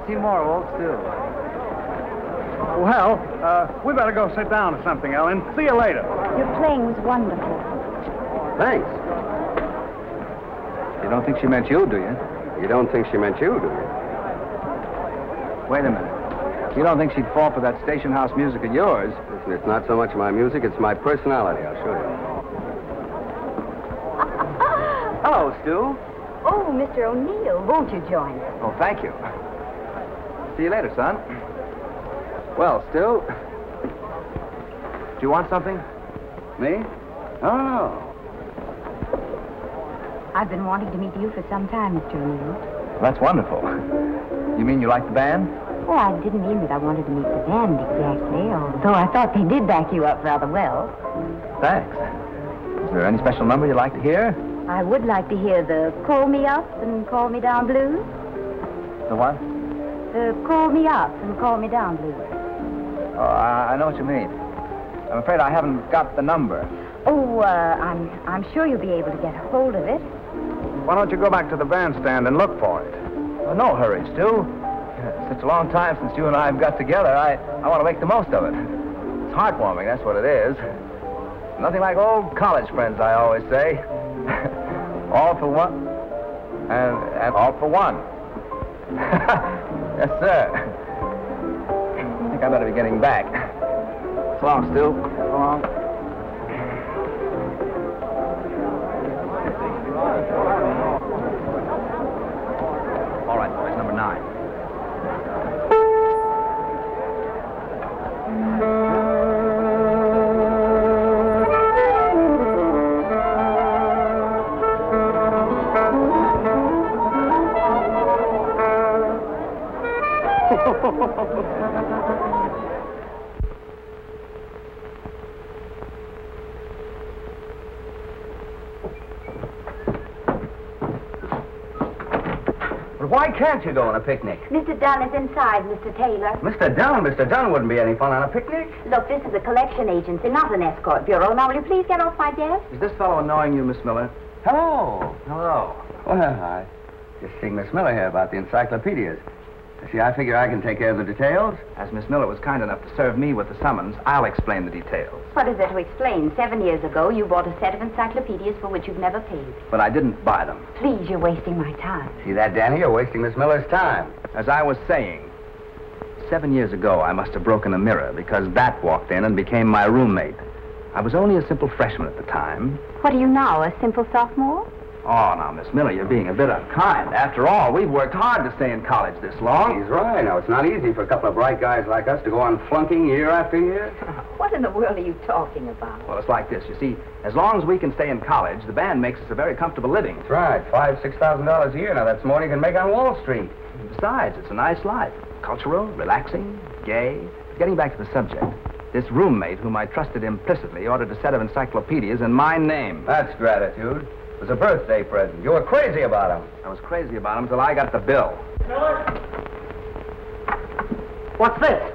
to see more of old Stu. Well, uh, we better go sit down or something, Ellen. See you later. Your playing was wonderful. Thanks. You don't think she meant you, do you? You don't think she meant you, do you? Wait a minute. You don't think she'd fall for that station house music of yours? Listen, it's not so much my music, it's my personality. I'll show you. Hello, Stu. Oh, Mr. O'Neill, won't you join us? Oh, thank you. See you later, son. Well, Stu. Do you want something? Me? Oh. no. I've been wanting to meet you for some time, Mr. O'Neill. That's wonderful. You mean you like the band? Oh, I didn't mean that I wanted to meet the band exactly, although I thought they did back you up rather well. Thanks. Is there any special number you'd like to hear? I would like to hear the Call Me Up and Call Me Down Blues. The what? The Call Me Up and Call Me Down Blues. Oh, I, I know what you mean. I'm afraid I haven't got the number. Oh, uh, I'm, I'm sure you'll be able to get a hold of it. Why don't you go back to the bandstand and look for it? Oh, no hurry, Stu. Such a long time since you and I have got together. I, I want to make the most of it. It's heartwarming, that's what it is. Nothing like old college friends, I always say. all for one, and, and all for one. yes, sir. I think I better be getting back. So long, Stu. So long. Can't you go on a picnic? Mr. Dunn is inside, Mr. Taylor. Mr. Dunn, Mr. Dunn wouldn't be any fun on a picnic. Look, this is a collection agency, not an escort bureau. Now, will you please get off my desk? Is this fellow annoying you, Miss Miller? Hello. Hello. Well, I just seeing Miss Miller here about the encyclopedias. See, I figure I can take care of the details. As Miss Miller was kind enough to serve me with the summons, I'll explain the details. What is there to explain? Seven years ago, you bought a set of encyclopedias for which you've never paid. But I didn't buy them. Please, you're wasting my time. See that, Danny? You're wasting Miss Miller's time. As I was saying, seven years ago, I must have broken a mirror because Bat walked in and became my roommate. I was only a simple freshman at the time. What are you now, a simple sophomore? Oh, now, Miss Miller, you're being a bit unkind. After all, we've worked hard to stay in college this long. He's right. Now, it's not easy for a couple of bright guys like us to go on flunking year after year. What in the world are you talking about? Well, it's like this. You see, as long as we can stay in college, the band makes us a very comfortable living. That's right. Five, six thousand dollars a year. Now, that's more than you can make on Wall Street. Besides, it's a nice life. Cultural, relaxing, gay. Getting back to the subject, this roommate, whom I trusted implicitly, ordered a set of encyclopedias in my name. That's gratitude. It was a birthday present. You were crazy about him. I was crazy about him until I got the bill. Miller? What's this?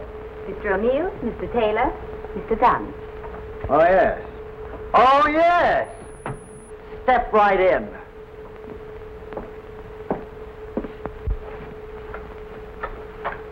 Mr. O'Neill, Mr. Taylor, Mr. Dunn. Oh, yes. Oh, yes. Step right in.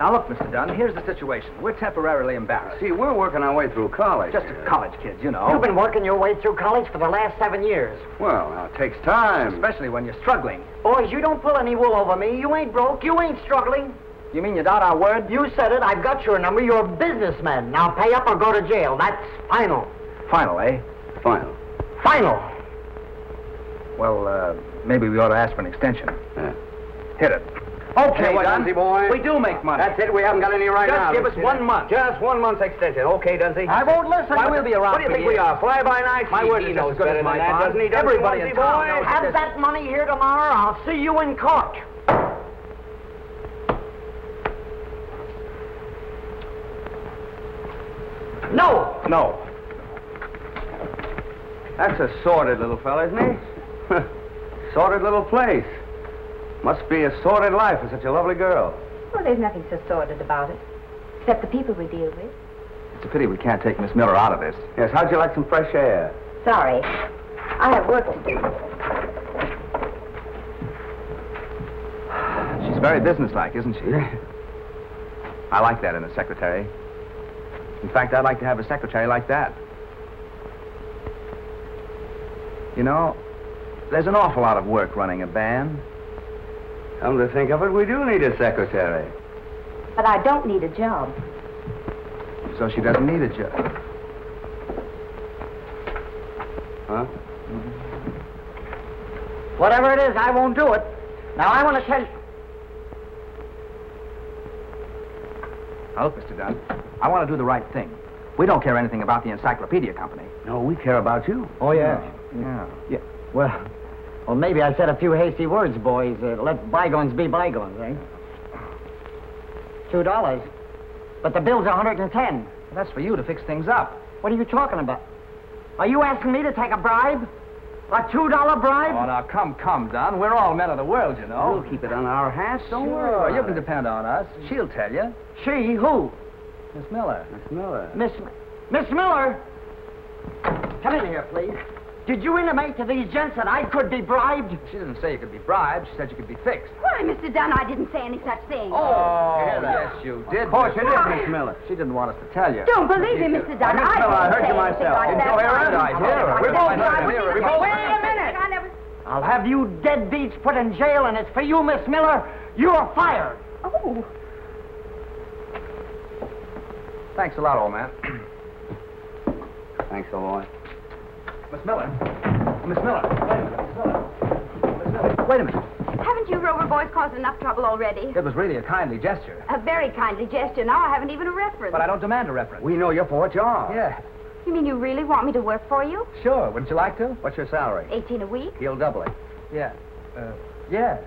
Now, look, Mr. Dunn, here's the situation. We're temporarily embarrassed. See, we're working our way through college. Just college kids, you know. You've been working your way through college for the last seven years. Well, now, it takes time. Especially when you're struggling. Boys, you don't pull any wool over me. You ain't broke. You ain't struggling. You mean you doubt our word? You said it. I've got your number. You're a businessman. Now pay up or go to jail. That's final. Final, eh? Final. Final. Well, uh, maybe we ought to ask for an extension. Yeah. Hit it. Okay, what, Dunsey, Dunsey boy. We do make money. That's it. We haven't got any right Just now. Just give us one month. Just one month's extension. Okay, Dunsey? I won't listen. Why, we'll be around What do you think we are? Fly-by-night? My word is as good as my bond. doesn't he? Dunsey, Everybody in town knows Have that money here tomorrow. I'll see you in court. No. No. That's a sordid little fella, isn't he? sordid little place. Must be a sordid life for such a lovely girl. Well, there's nothing so sordid about it, except the people we deal with. It's a pity we can't take Miss Miller out of this. Yes, how'd you like some fresh air? Sorry. I have work to do. She's very businesslike, isn't she? I like that in a secretary. In fact, I'd like to have a secretary like that. You know, there's an awful lot of work running a band. Come to think of it, we do need a secretary. But I don't need a job. So she doesn't need a job. Huh? Whatever it is, I won't do it. Now, I want to tell you. Now, look, Mr. Dunn, I want to do the right thing. We don't care anything about the encyclopedia company. No, we care about you. Oh, yeah. Yeah. Yeah. Well, well, maybe I said a few hasty words, boys. Uh, let bygones be bygones, eh? Two dollars. But the bill's a hundred and ten. That's for you to fix things up. What are you talking about? Are you asking me to take a bribe? A two-dollar bribe? Oh, now, come, come, Don. We're all men of the world, you know. We'll keep it on our hats. Don't Sure, worry. you can depend on us. She'll tell you. She? Who? Miss Miller. Miss Miller. Miss... Miss Miller! Come in here, please. Did you intimate to these gents that I could be bribed? She didn't say you could be bribed. She said you could be fixed. Why, Mr. Dunn, I didn't say any such thing. Oh, oh yes, you did. Of course you did, Miss Miller. She didn't want us to tell you. Don't believe me, Mr. Dunn. Miss I Miller, I didn't heard say you myself. like Didn't you hear her? I I hear her. I We didn't both say heard I her. didn't We say both anything. Wait a minute. I never... I'll have you deadbeats put in jail, and it's for you, Miss Miller. You're fired. Oh, Thanks a lot, old man. Thanks a lot. Miss Miller. Miss Miller. Wait a minute, Miss Miller. Miss Miller. Wait a minute. haven't you Rover boys caused enough trouble already? It was really a kindly gesture. A very kindly gesture. Now I haven't even a reference. But I don't demand a reference. We know you're for what you are. Yeah, You mean you really want me to work for you? sure. Wouldn't you like to? What's your salary? 18 a week? He'll double it. Yeah. Uh, yeah.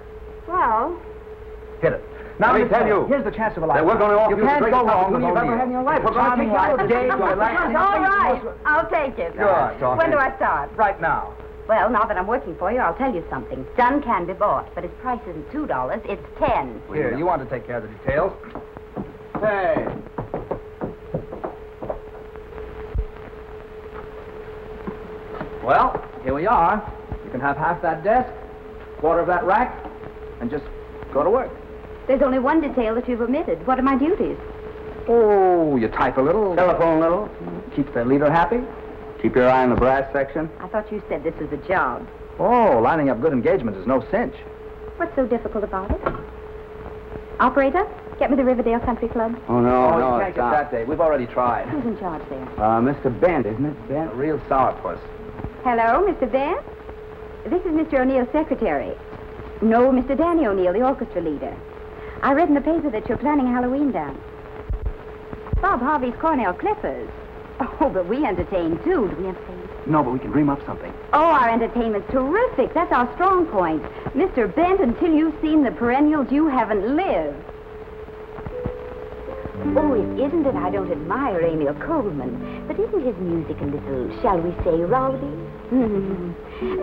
Well, Hit it. Now, Let me tell you Here's the chance of a lifetime. we're gonna offer You you the can't greatest go wrong with you've ever had in your life. We're going to take you life. days, relaxing. all right. I'll take it. Sure. When do I start? Right now. Well, now that I'm working for you, I'll tell you something. Dunn can be bought, but its price isn't two dollars, it's ten. Here, you want to take care of the details. Hey. Well, here we are. You can have half that desk, quarter of that rack, and just go to work. There's only one detail that you've omitted. What are my duties? Oh, you type a little. Telephone a little. Keep the leader happy. Keep your eye on the brass section. I thought you said this was a job. Oh, lining up good engagements is no cinch. What's so difficult about it? Operator, get me the Riverdale Country Club. Oh, no, oh, no, it's not. that day. We've already tried. Who's in charge there? Uh, Mr. Bent, isn't it? Bent? A real sourpuss. Hello, Mr. Bent? This is Mr. O'Neill's secretary. No, Mr. Danny O'Neill, the orchestra leader. I read in the paper that you're planning a Halloween dance. Bob Harvey's Cornell Clippers. Oh, but we entertain, too. Do we entertain? No, but we can dream up something. Oh, our entertainment's terrific. That's our strong point. Mr. Bent, until you've seen the perennials, you haven't lived. Oh, it isn't that I don't admire Emil Coleman, but isn't his music a little, shall we say, rowdy? Hmm.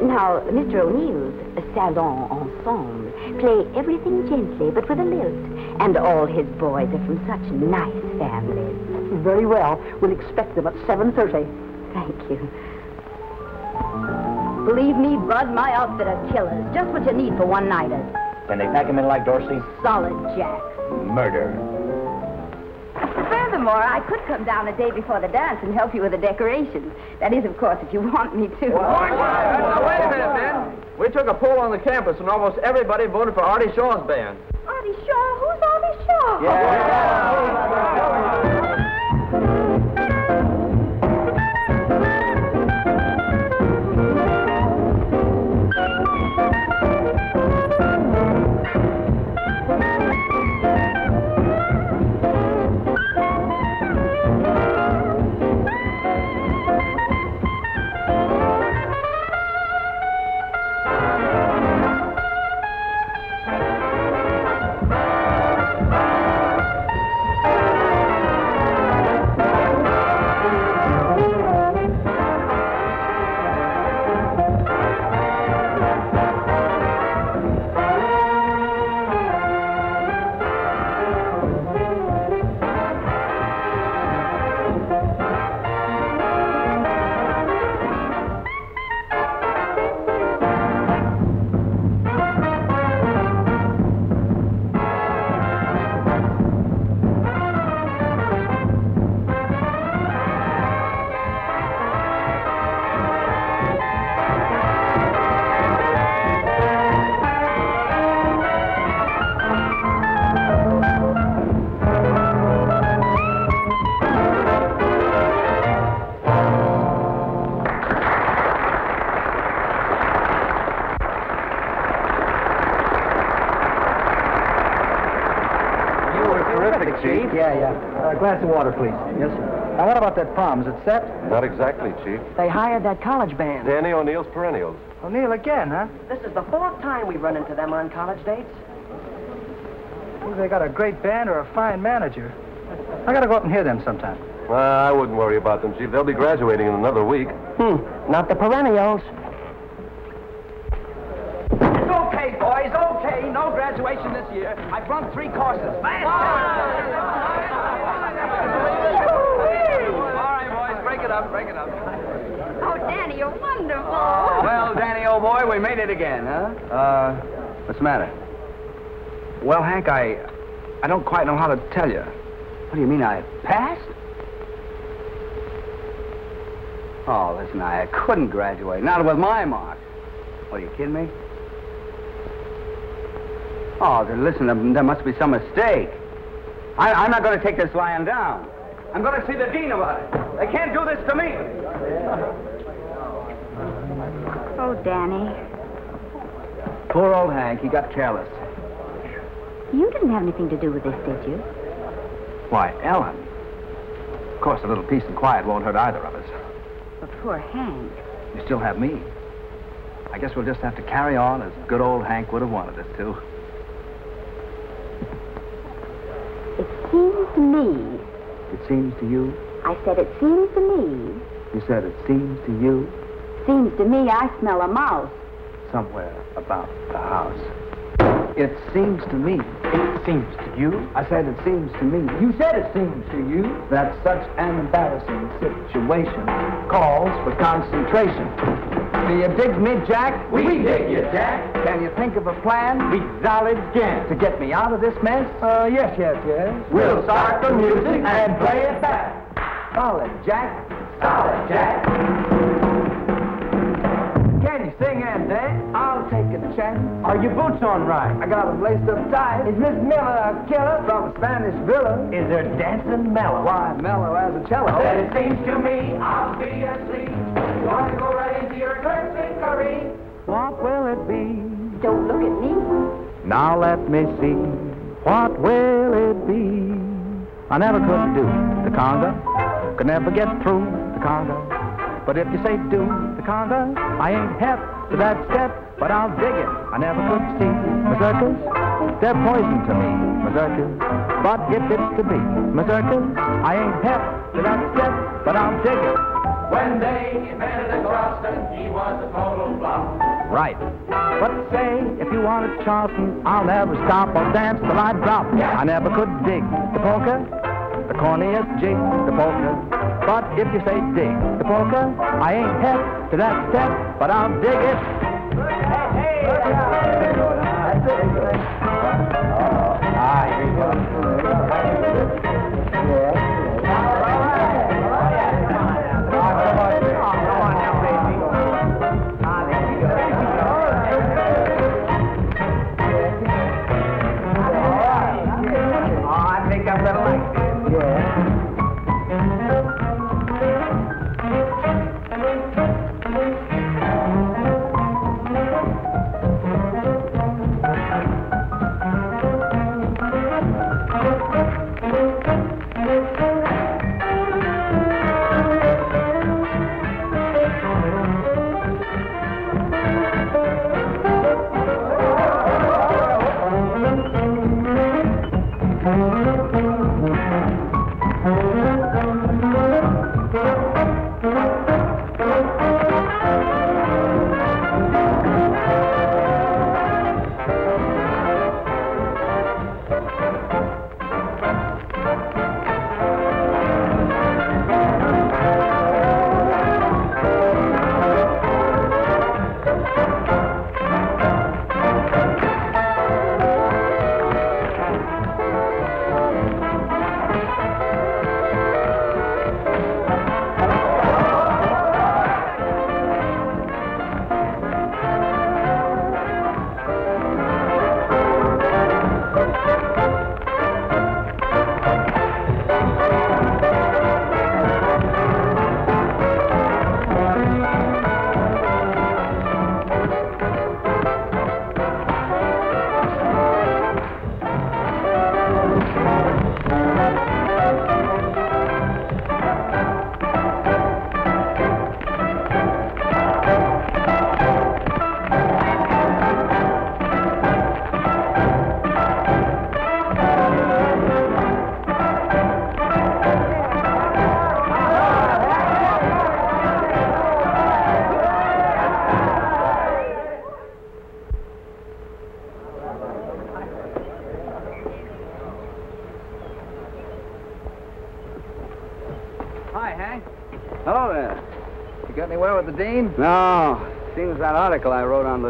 Now, Mr. O'Neill's Salon Ensemble play everything gently, but with a lilt. And all his boys are from such nice families. Very well. We'll expect them at 7.30. Thank you. Believe me, Bud, my outfit are killers. Just what you need for one-nighters. Can they pack him in like Dorsey? Solid Jack. Murder. Furthermore, I could come down a day before the dance and help you with the decorations. That is, of course, if you want me to. Now, wait a minute, man. We took a poll on the campus, and almost everybody voted for Artie Shaw's band. Artie Shaw? Who's Artie Shaw? Yeah, yeah. A glass of water, please. Yes, sir. Now, what about that prom? Is it set? Not exactly, Chief. They hired that college band. Danny O'Neill's Perennials. O'Neill again, huh? This is the fourth time we've run into them on college dates. Either they got a great band or a fine manager. I gotta go up and hear them sometime. Uh, I wouldn't worry about them, Chief. They'll be graduating in another week. Hmm, not the perennials. It's okay, boys, okay. No graduation this year. I flunked three courses. Last All right, boys, break it up, break it up. Oh, Danny, you're wonderful. Well, Danny, old boy, we made it again, huh? Uh, what's the matter? Well, Hank, I, I don't quite know how to tell you. What do you mean, I passed? Oh, listen, I couldn't graduate. Not with my marks. What, are you kidding me? Oh, then listen, there, must be some mistake. I, I'm not going to take this lying down. I'm going to see the dean about it. They can't do this to me. Oh, Danny, Poor old Hank, he got careless. you didn't have anything to do with this, did you? Why, Ellen. Of course, a little peace and quiet won't hurt either of us. But poor Hank. You still have me. I guess we'll just have to carry on as good old Hank would have wanted us to. It seems to me. It seems to you? I said it seems to me. You said it seems to you Seems to me I smell a mouse. Somewhere about the house. It seems to me. It seems to you? I said it seems to me. You said it seems to you that such an embarrassing situation calls for concentration. Do you dig me, Jack? We, dig you, Jack. Can you think of a plan? We solid can. To get me out of this mess? Uh, yes, yes, yes. We'll start the music and play it back. Solid, Jack. Solid, Jack. Can you sing and dance? I'll take a chance. Are your boots on right? I got them laced up tight. Is Miss Miller a killer from a Spanish villa? Is her dancing mellow? Why, mellow as a cello. Oh, then it seems to me I'll be asleep. You want to go right into your curtsy, curry? What will it be? Don't look at me. Now let me see. What will it be? I never could do the conga. Could never get through the conga. But if you say do the conga, I ain't hep to that step, but I'll dig it. I never could see mazurkas. They're poison to me, mazurkas. But if it's to be mazurkas, I ain't hep to that step, but I'll dig it. When they invented the Charleston, he was a total flop. Right. But say, if you wanted Charleston, I'll never stop. I'll dance till I drop. I never could dig the polka, the corniest jig, the polka. But if you say dig the polka, I ain't hep to that step, but I'll dig it. I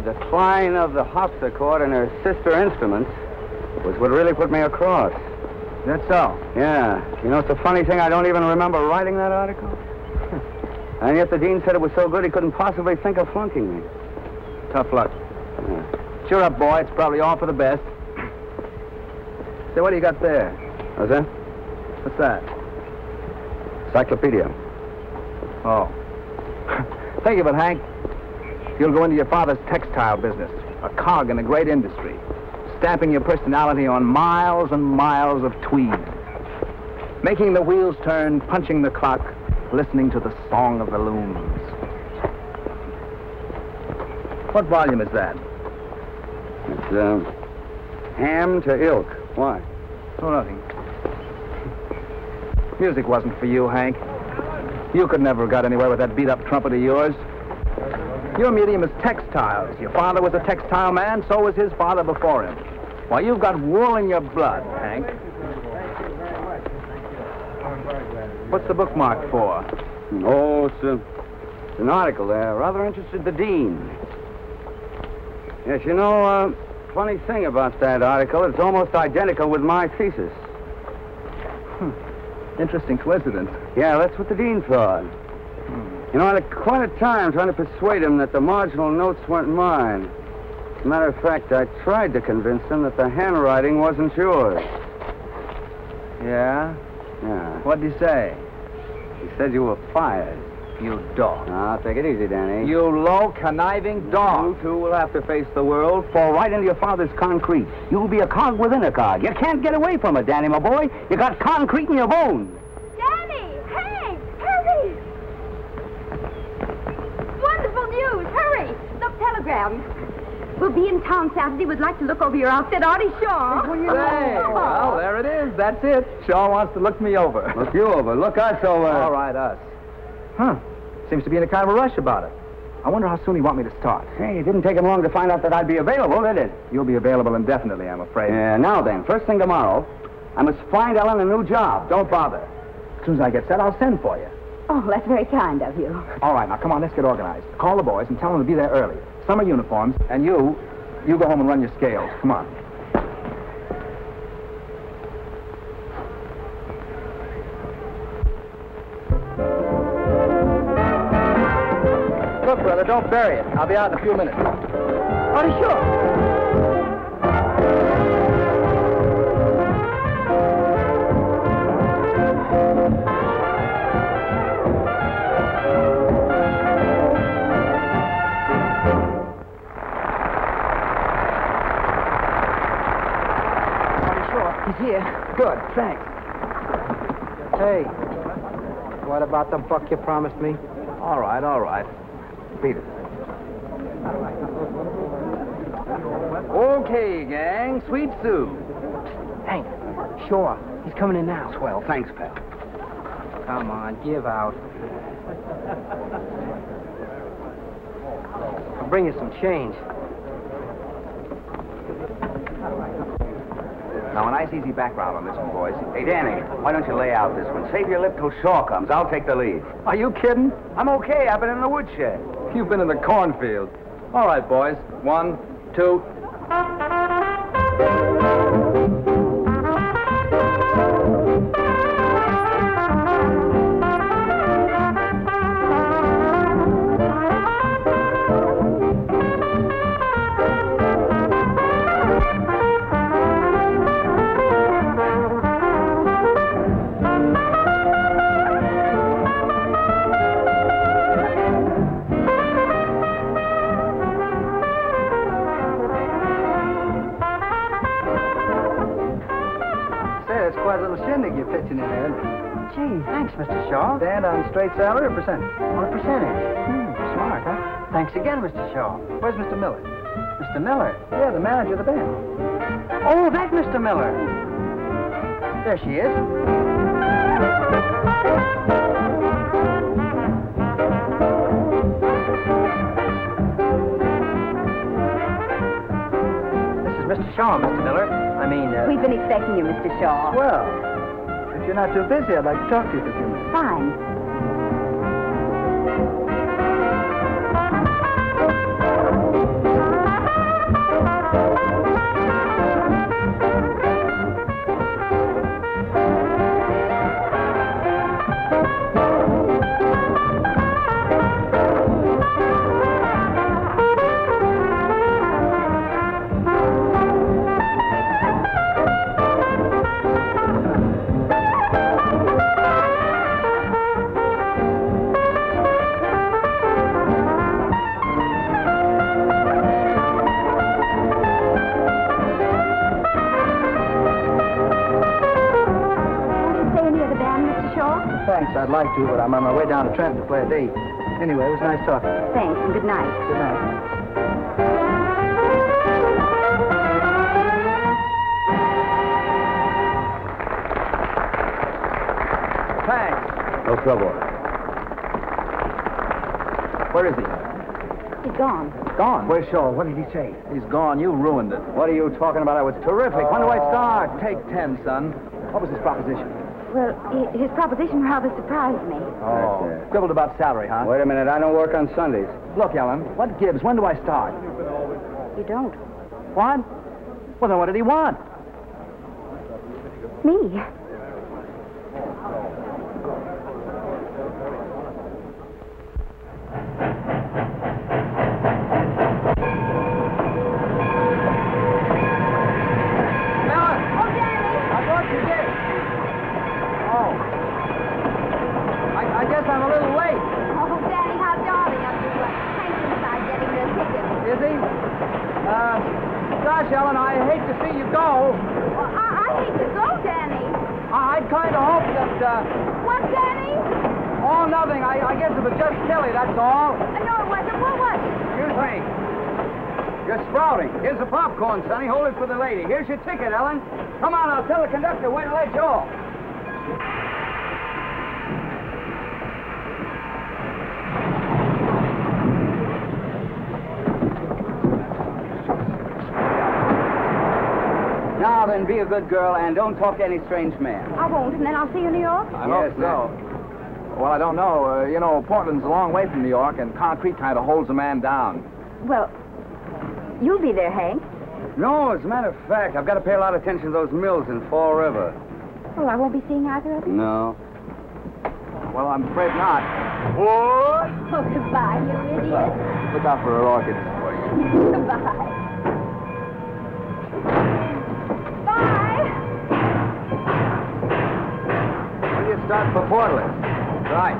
decline of the harpsichord and her sister instruments was what really put me across. That's so. Yeah. You know, it's a funny thing. I don't even remember writing that article. and yet the dean said it was so good he couldn't possibly think of flunking me. Tough luck. Cheer up, boy. It's probably all for the best. Say, what do you got there? What's that? What's that? Encyclopedia. Oh. Think of it, Hank. You'll go into your father's textile business, a cog in a great industry, stamping your personality on miles and miles of tweed, making the wheels turn, punching the clock, listening to the song of the looms. What volume is that? It's, um, ham to ilk. Why? Oh, nothing. Music wasn't for you, Hank. You could never have got anywhere with that beat-up trumpet of yours. Your medium is textiles. Your father was a textile man, so was his father before him. Why, you've got wool in your blood, Hank. What's the bookmark for? Oh, it's, a, it's an article there. Rather interested the dean. Yes, you know, uh, funny thing about that article, it's almost identical with my thesis. Interesting coincidence. Yeah, that's what the dean thought. You know, I had quite a time trying to persuade him that the marginal notes weren't mine. As a matter of fact, I tried to convince him that the handwriting wasn't yours. Yeah? Yeah. What'd he say? He said you were fired. You dog. Now, take it easy, Danny. You low, conniving mm-hmm. dog. You two will have to face the world, fall right into your father's concrete. You'll be a cog within a cog. You can't get away from it, Danny, my boy. You got concrete in your bones. Danny! Hey! Hurry! Wonderful news! Hurry! Look, telegram. We'll be in town Saturday. We'd like to look over your outfit, Artie Shaw. Say, well, there it is. That's it. Shaw wants to look me over. Look you over. Look us over. All right, us. Huh. Seems to be in a kind of a rush about it. I wonder how soon he want me to start. Hey, it didn't take him long to find out that I'd be available, did it? You'll be available indefinitely, I'm afraid. Yeah, now then, first thing tomorrow, I must find Ellen a new job. Don't bother. As soon as I get set, I'll send for you. Oh, that's very kind of you. All right, now come on, let's get organized. Call the boys and tell them to be there early. Summer uniforms, and you, you go home and run your scales. Come on. Look, brother, don't bury it. I'll be out in a few minutes. Oh, sure. Good, thanks. Hey, what about the buck you promised me? All right, all right. Beat it. Okay, gang. Sweet Sue. Hank, sure. He's coming in now. Swell. Thanks, pal. Come on, give out. I'll bring you some change. Now, a nice, easy background on this one, boys. Hey, Danny, why don't you lay out this one? Save your lip till Shaw comes. I'll take the lead. Are you kidding? I'm okay. I've been in the woodshed. You've been in the cornfield. All right, boys. One, two. Thanks, Mr. Shaw. Stand on straight salary or percentage? On a percentage. Hmm, smart, huh? Thanks again, Mr. Shaw. Where's Mr. Miller? Mr. Miller. Yeah, the manager of the band. Oh, that Mr. Miller. There she is. This is Mr. Shaw, Mr. Miller. I mean, uh, We've been expecting you, Mr. Shaw. Well, if you're not too busy, I'd like to talk to you for a few minutes. Fine. Like to, but I'm on my way down to Trenton to play a date. Anyway, it was nice talking. Thanks, and good night. Good night. Thanks. No trouble. Where is he? He's gone. Gone. Where's Shaw? What did he say? He's gone. You ruined it. What are you talking about? I was terrific. When do I start? Take ten, son. What was his proposition? Well, his proposition rather surprised me. Oh, scribbled about salary, huh? Wait a minute. I don't work on Sundays. Look, Ellen, what gives? When do I start? You don't. What? Well, then what did he want? Me? Ellen! Oh, Danny! I thought you did. Oh. I, I guess I'm a little late. Oh, Danny, how darling of you. Uh, Hank's inside getting the ticket. Is he? Uh, gosh, Ellen, I hate to see you go. Well, I, I hate to go, Danny. I, I'd kind of hoped that, uh, What, Danny? oh, nothing. I, I guess it was just silly, that's all. Uh, no, it wasn't. What was it? Excuse me. You're sprouting. Here's the popcorn, Sonny. Hold it for the lady. Here's your ticket, Ellen. Come on, I'll tell the conductor when to let you off. Now then, be a good girl and don't talk to any strange man. I won't, and then I'll see you in New York. I Yes, hope so. Well, I don't know. Uh, you know, Portland's a long way from New York, and concrete kind of holds a man down. Well, you'll be there, Hank. No, as a matter of fact, I've got to pay a lot of attention to those mills in Fall River. Well, I won't be seeing either of you. No. Well, I'm afraid not. Oh, goodbye, you idiot. Look out for her orchids. Goodbye. Start for Portland? Right.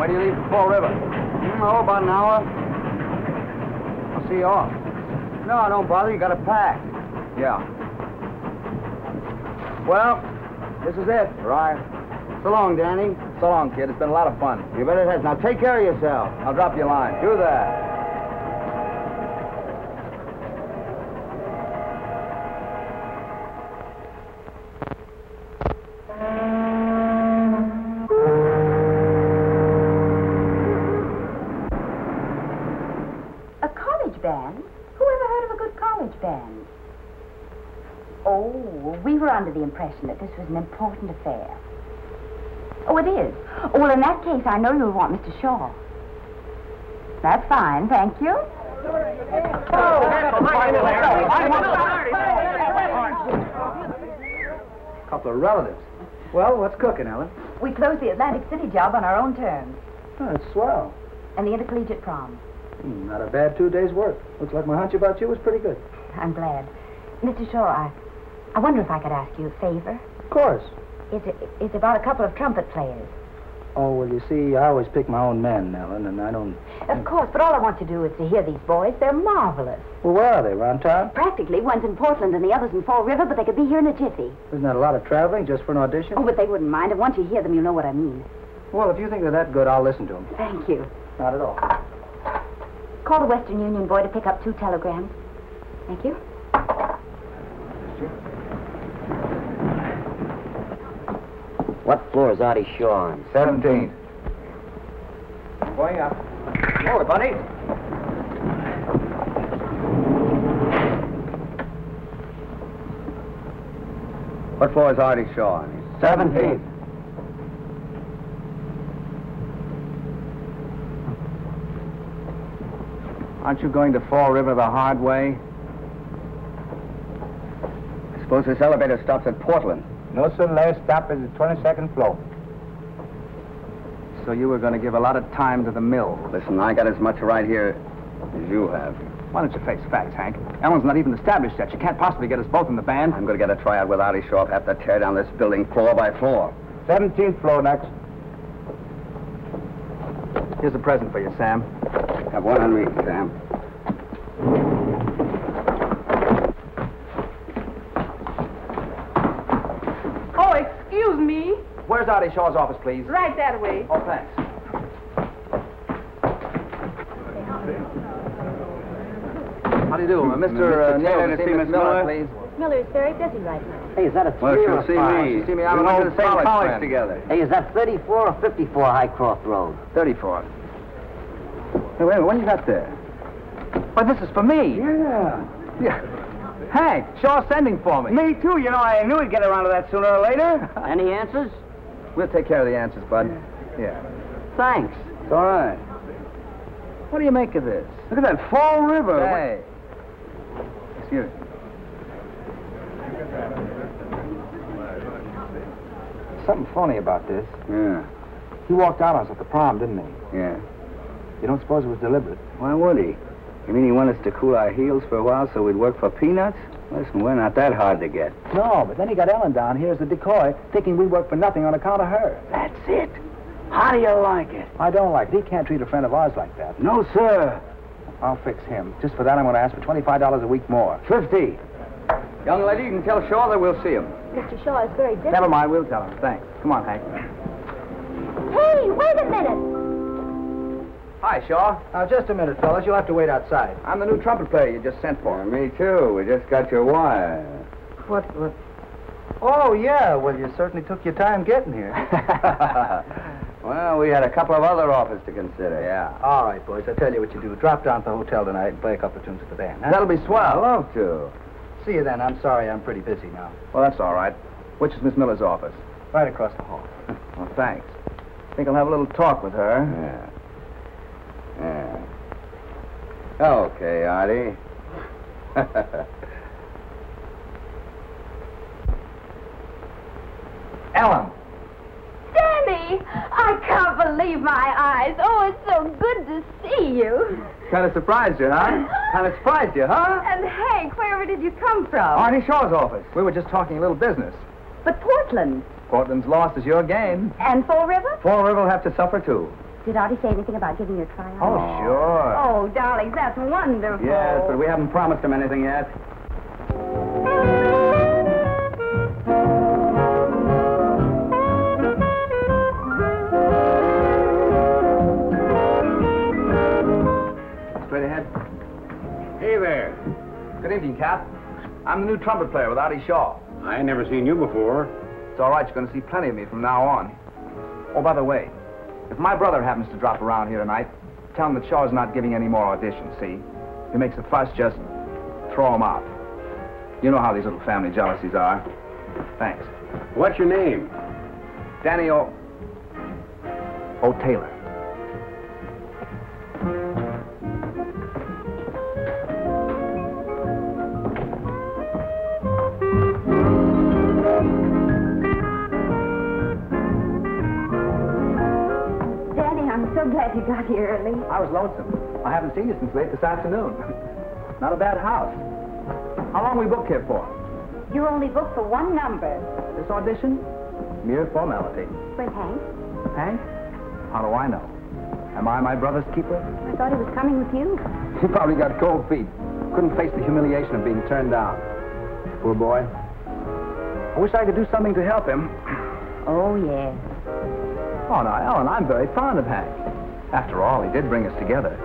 When do you leave for Fall River? Mm, oh, about an hour. I'll see you off. No, don't bother. You got to pack. Yeah. Well, this is it. Right. So long, Danny. So long, kid. It's been a lot of fun. You bet it has. Now take care of yourself. I'll drop you a line. Do that. A college band? Who ever heard of a good college band? Oh, we were under the impression that this was an important affair. Oh, it is. Well, in that case, I know you'll want Mr. Shaw. That's fine, thank you. couple of relatives. Well, what's cooking, Ellen? We closed the Atlantic City job on our own terms. Oh, that's swell. And the intercollegiate prom. Hmm, not a bad two days' work. Looks like my hunch about you was pretty good. I'm glad. Mr. Shaw, I, I wonder if I could ask you a favor. Of course. It's, it's about a couple of trumpet players. Oh, well, you see, I always pick my own men, Ellen, and I don't... Of course, but all I want to do is to hear these boys. They're marvelous. Well, where are they? Around town? Practically, one's in Portland and the other's in Fall River, but they could be here in a jiffy. Isn't that a lot of traveling just for an audition? Oh, but they wouldn't mind. And once you hear them, you'll know what I mean. Well, if you think they're that good, I'll listen to them. Thank you. Not at all. Call the Western Union boy to pick up two telegrams. Thank you. What floor is Artie Shaw on? 17. Going up. Forward, buddy. What floor is Artie Shaw on? 17. Aren't you going to Fall River the hard way? I suppose this elevator stops at Portland. No, sir. Last stop is the 22nd floor. So you were going to give a lot of time to the mill. Listen, I got as much right here as you have. Why don't you face facts, Hank? Ellen's not even established yet. She can't possibly get us both in the band. I'm going to get a tryout with Artie Shaw. Have to tear down this building floor by floor. 17th floor next. Here's a present for you, Sam. Have one on me, Sam. Oh, excuse me. Where's Artie Shaw's office, please. Right that way. Oh, thanks. How do you do? Uh, Mr. Uh, Neal, to see Miss Miller, please. Miller's very busy right now. Hey, is that a Well, three she'll or a see five? me. You see me, I'm we went to old the same college college together. Hey, is that 34 or 54 Highcroft Road? 34. Hey, wait a minute, what do you got there? Why, this is for me. Yeah. Yeah. Hank, Shaw's sending for me. Me too. You know, I knew he'd get around to that sooner or later. Any answers? We'll take care of the answers, bud. Yeah. Thanks. It's all right. What do you make of this? Look at that Fall River. Hey. Excuse me. Something funny about this. Yeah. He walked out on us at the prom, didn't he? Yeah. You don't suppose it was deliberate? Why would he? You mean he wanted us to cool our heels for a while so we'd work for peanuts? Listen, we're not that hard to get. No, but then he got Ellen down here as a decoy, thinking we'd work for nothing on account of her. That's it. How do you like it? I don't like it. He can't treat a friend of ours like that. No, sir. I'll fix him. Just for that, I'm going to ask for $25 a week more. Fifty. Young lady, you can tell Shaw that we'll see him. Mr. Shaw is very busy. Never mind, we'll tell him. Thanks. Come on, Hank. Hey, wait a minute. Hi, Shaw. Now, just a minute, fellas. You'll have to wait outside. I'm the new trumpet player you just sent for. me too. We just got your wire. What? what? Oh, yeah. Well, you certainly took your time getting here. well, we had a couple of other offers to consider. Yeah. All right, boys. I'll tell you what you do. Drop down to the hotel tonight and play a couple of tunes at the band. Huh? That'll be swell. I'd swell. love to. See you then. I'm sorry. I'm pretty busy now. Well, that's all right. Which is Miss Miller's office? Right across the hall. Well, thanks. Think I'll have a little talk with her. Yeah. Yeah. Okay, Artie. Ellen. Danny! I can't believe my eyes. Oh, it's so good to see you. Kind of surprised you, huh? kind of surprised you, huh? And Hank, wherever did you come from? Artie Shaw's office. We were just talking a little business. But Portland. Portland's lost is your game. And Fall River? Fall River will have to suffer, too. Did Artie say anything about giving you a tryout? Oh, sure. Oh, darling, that's wonderful. yes, but we haven't promised him anything yet. Straight ahead. Hey there. Good evening, Cap. I'm the new trumpet player with Artie Shaw. I ain't never seen you before. It's all right. You're going to see plenty of me from now on. Oh, by the way, if my brother happens to drop around here tonight, tell him that Shaw's not giving any more auditions, see? If he makes a fuss, just throw him out. You know how these little family jealousies are. Thanks. What's your name? Danny O... O. Taylor. So glad you got here early. I was lonesome. I haven't seen you since late this afternoon. Not a bad house. How long we booked here for? You're only booked for one number. This audition? Mere formality. Where's Hank? Hank? How do I know? Am I my brother's keeper? I thought he was coming with you. He probably got cold feet. Couldn't face the humiliation of being turned down. Poor boy. I wish I could do something to help him. Oh, yes. Oh, now, Ellen, I'm very fond of Hank. After all, he did bring us together.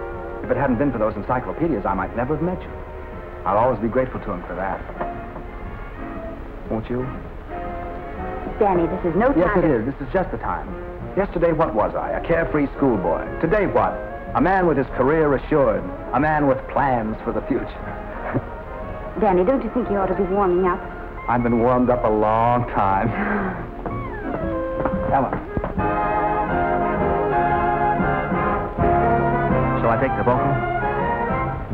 If it hadn't been for those encyclopedias, I might never have met you. I'll always be grateful to him for that. Won't you? Danny, this is no time Yes, it is. This is just the time. Yesterday, what was I? A carefree schoolboy. Today, what? A man with his career assured. A man with plans for the future. Danny, don't you think you ought to be warming up? I've been warmed up a long time. Ellen. I take the vocal?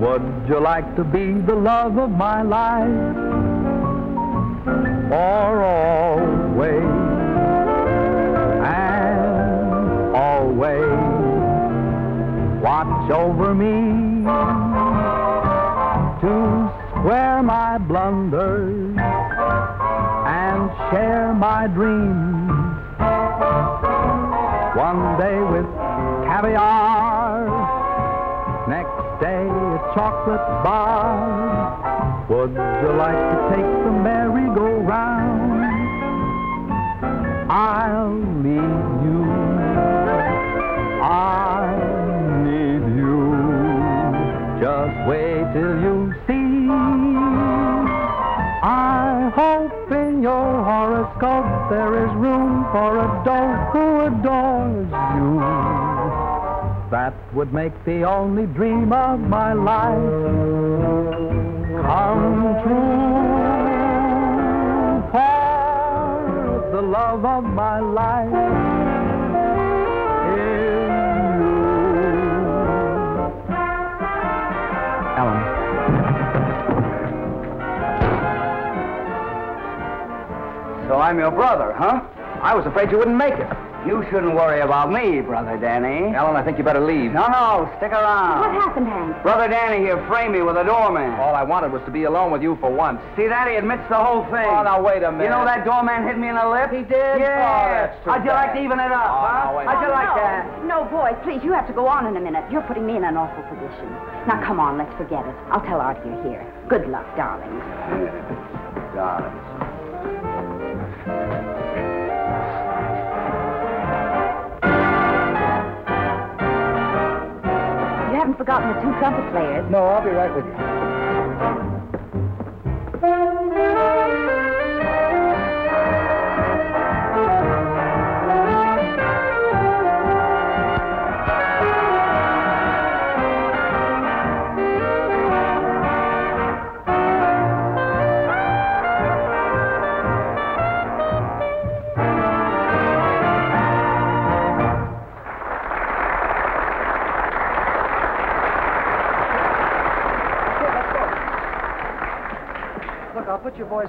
Would you like to be the love of my life? For always and always watch over me to square my blunders and share my dreams. One day with caviar, chocolate bar. Would you like to take the merry-go-round? I'll need you. I need you. Just wait till you see. I hope in your horoscope there is room for a doe who adores you. That would make the only dream of my life come true. For the love of my life. So I'm your brother, huh? I was afraid you wouldn't make it. You shouldn't worry about me, Brother Danny. Ellen, I think you better leave. No, no, stick around. What happened, Hank? Brother Danny here framed me with a doorman. All I wanted was to be alone with you for once. See that? He admits the whole thing. Oh, now wait a minute. You know that doorman hit me in the lip? He did? Yeah. Oh, that's too How'd you like to even it up, Oh, huh? now wait. How'd you Oh, like no. that? No, boys, please, you have to go on in a minute. You're putting me in an awful position. Now, come on, let's forget it. I'll tell Art you're here. Good luck, darlings. Darling. forgotten the two trumpet players. No, I'll be right with you.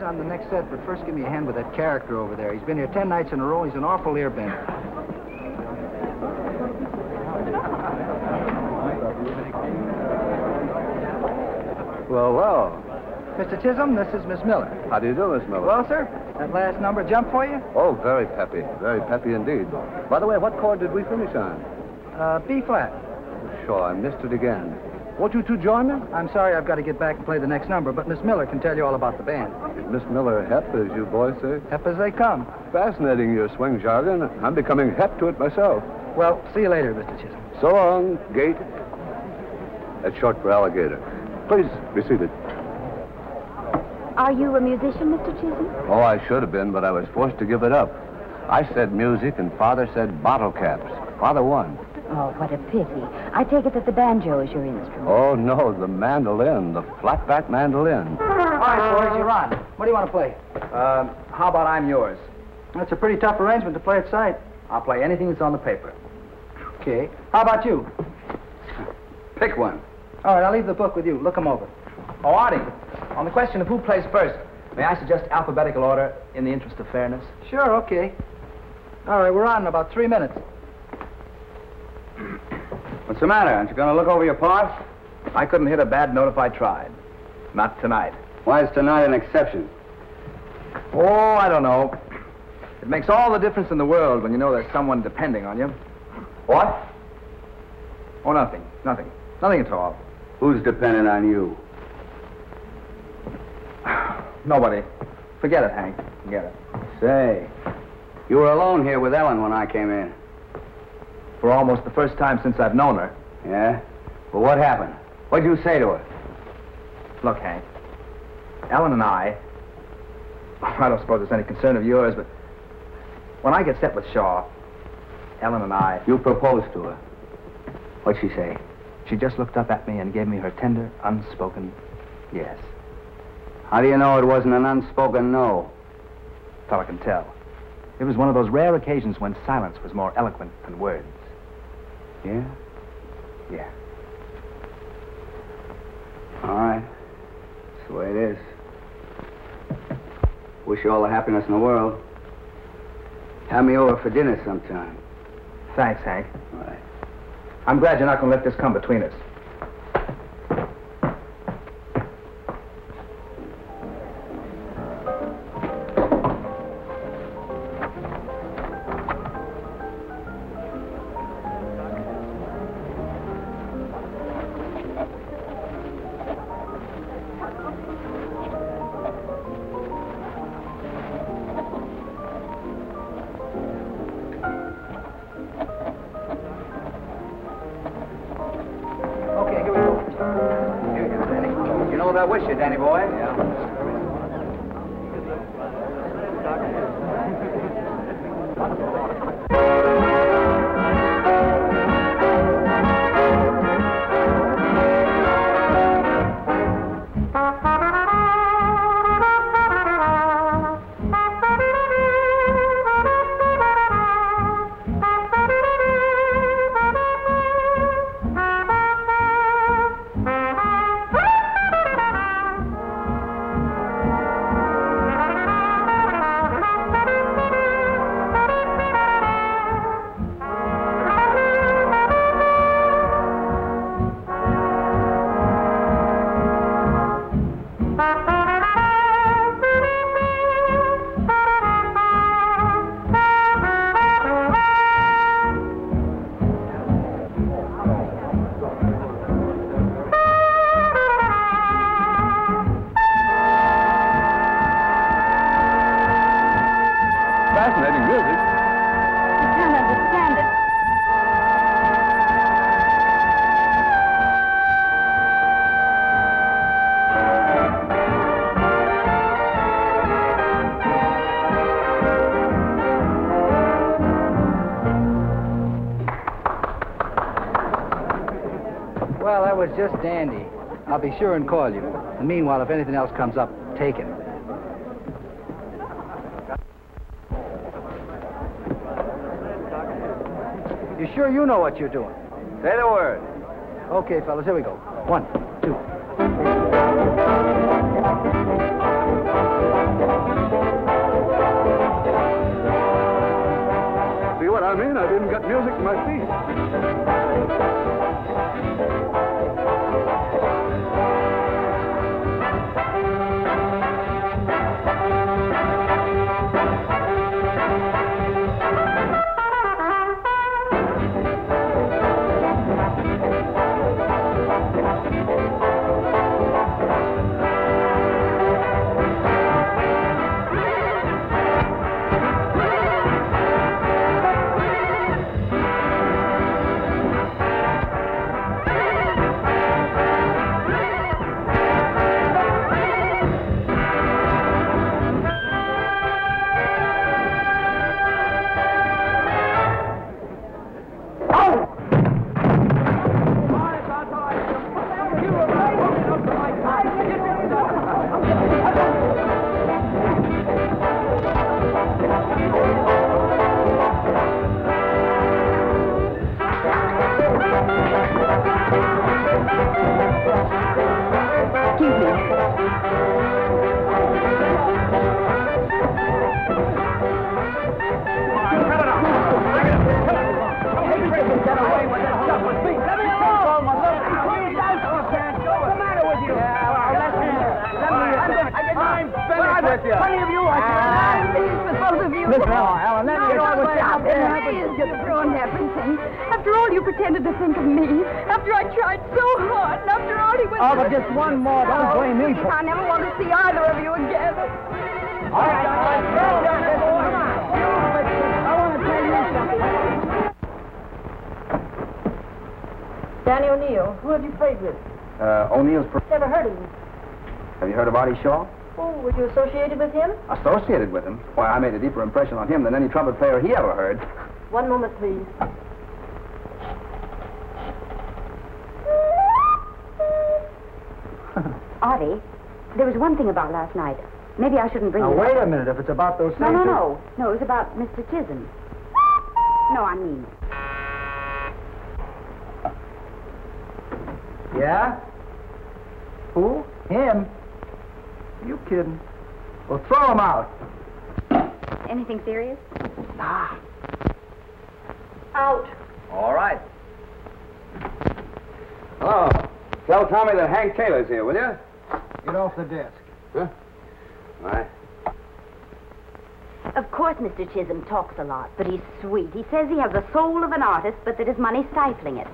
On the next set, but first give me a hand with that character over there. He's been here ten nights in a row. He's an awful ear bender. Well, well. Mr. Chisholm, this is Miss Miller. How do you do, Miss Miller? Well, sir, that last number jump for you? Oh, very peppy. Very peppy indeed. By the way, what chord did we finish on? Uh, B flat. Sure, I missed it again. Won't you two join me? I'm sorry I've got to get back and play the next number, but Miss Miller can tell you all about the band. Miss Miller hep, as you boys say? Hep as they come. Fascinating, your swing jargon. I'm becoming hep to it myself. Well, see you later, Mr. Chisholm. So long, Gate. That's short for alligator. Please be seated. Are you a musician, Mr. Chisholm? Oh, I should have been, but I was forced to give it up. I said music, and Father said bottle caps. Father won. Oh, what a pity. I take it that the banjo is your instrument. Oh, no, the mandolin, the flat-back mandolin. All right, boys, you're on. What do you want to play? Um, how about I'm yours? That's a pretty tough arrangement to play at sight. I'll play anything that's on the paper. Okay. How about you? Pick one. All right, I'll leave the book with you. Look 'em over. Oh, Artie, on the question of who plays first, may I suggest alphabetical order in the interest of fairness? Sure, okay. All right, we're on in about three minutes. What's the matter? Aren't you going to look over your parts? I couldn't hit a bad note if I tried. Not tonight. Why is tonight an exception? Oh, I don't know. It makes all the difference in the world when you know there's someone depending on you. What? Oh, nothing. Nothing. Nothing at all. Who's dependent on you? Nobody. Forget it, Hank. Forget it. Say, you were alone here with Ellen when I came in. For almost the first time since I've known her. Yeah? Well, what happened? What'd you say to her? Look, Hank. Ellen and I. I don't suppose it's any concern of yours, but when I get set with Shaw, Ellen and I. You proposed to her. What'd she say? She just looked up at me and gave me her tender, unspoken yes. How do you know it wasn't an unspoken no? Fellow can tell. It was one of those rare occasions when silence was more eloquent than words. Yeah? Yeah. All right. That's the way it is. Wish you all the happiness in the world. Have me over for dinner sometime. Thanks, Hank. All right. I'm glad you're not going to let this come between us. I'll be sure and call you. And meanwhile, if anything else comes up, take it. You sure you know what you're doing? Say the word. Okay, fellas, here we go. Can you everything? After all you pretended to think of me, after I tried so hard, and after all he went Oh, through- but just one more. Don't blame me for... I never want to see either of you again. All right, I want to tell you something. Danny O'Neill, who have you played with? Uh, O'Neill's. Pro- Never heard of him. Have you heard of Artie Shaw? Oh, were you associated with him? Associated with him? Why, I made a deeper impression on him than any trumpet player he ever heard. One moment, please. Artie, there was one thing about last night. Maybe I shouldn't bring Now, it wait up. a minute. If it's about those No, no, no. No, it was about Mr. Chisholm. No, I mean. Yeah? Who? Him? You kidding? Well, throw him out. Anything serious? Ah. Out. All right. Hello. Tell Tommy that Hank Taylor's here, will you? Get off the desk. Huh? All right. Of course, Mr. Chisholm talks a lot, but he's sweet. He says he has the soul of an artist, but that his money's stifling it.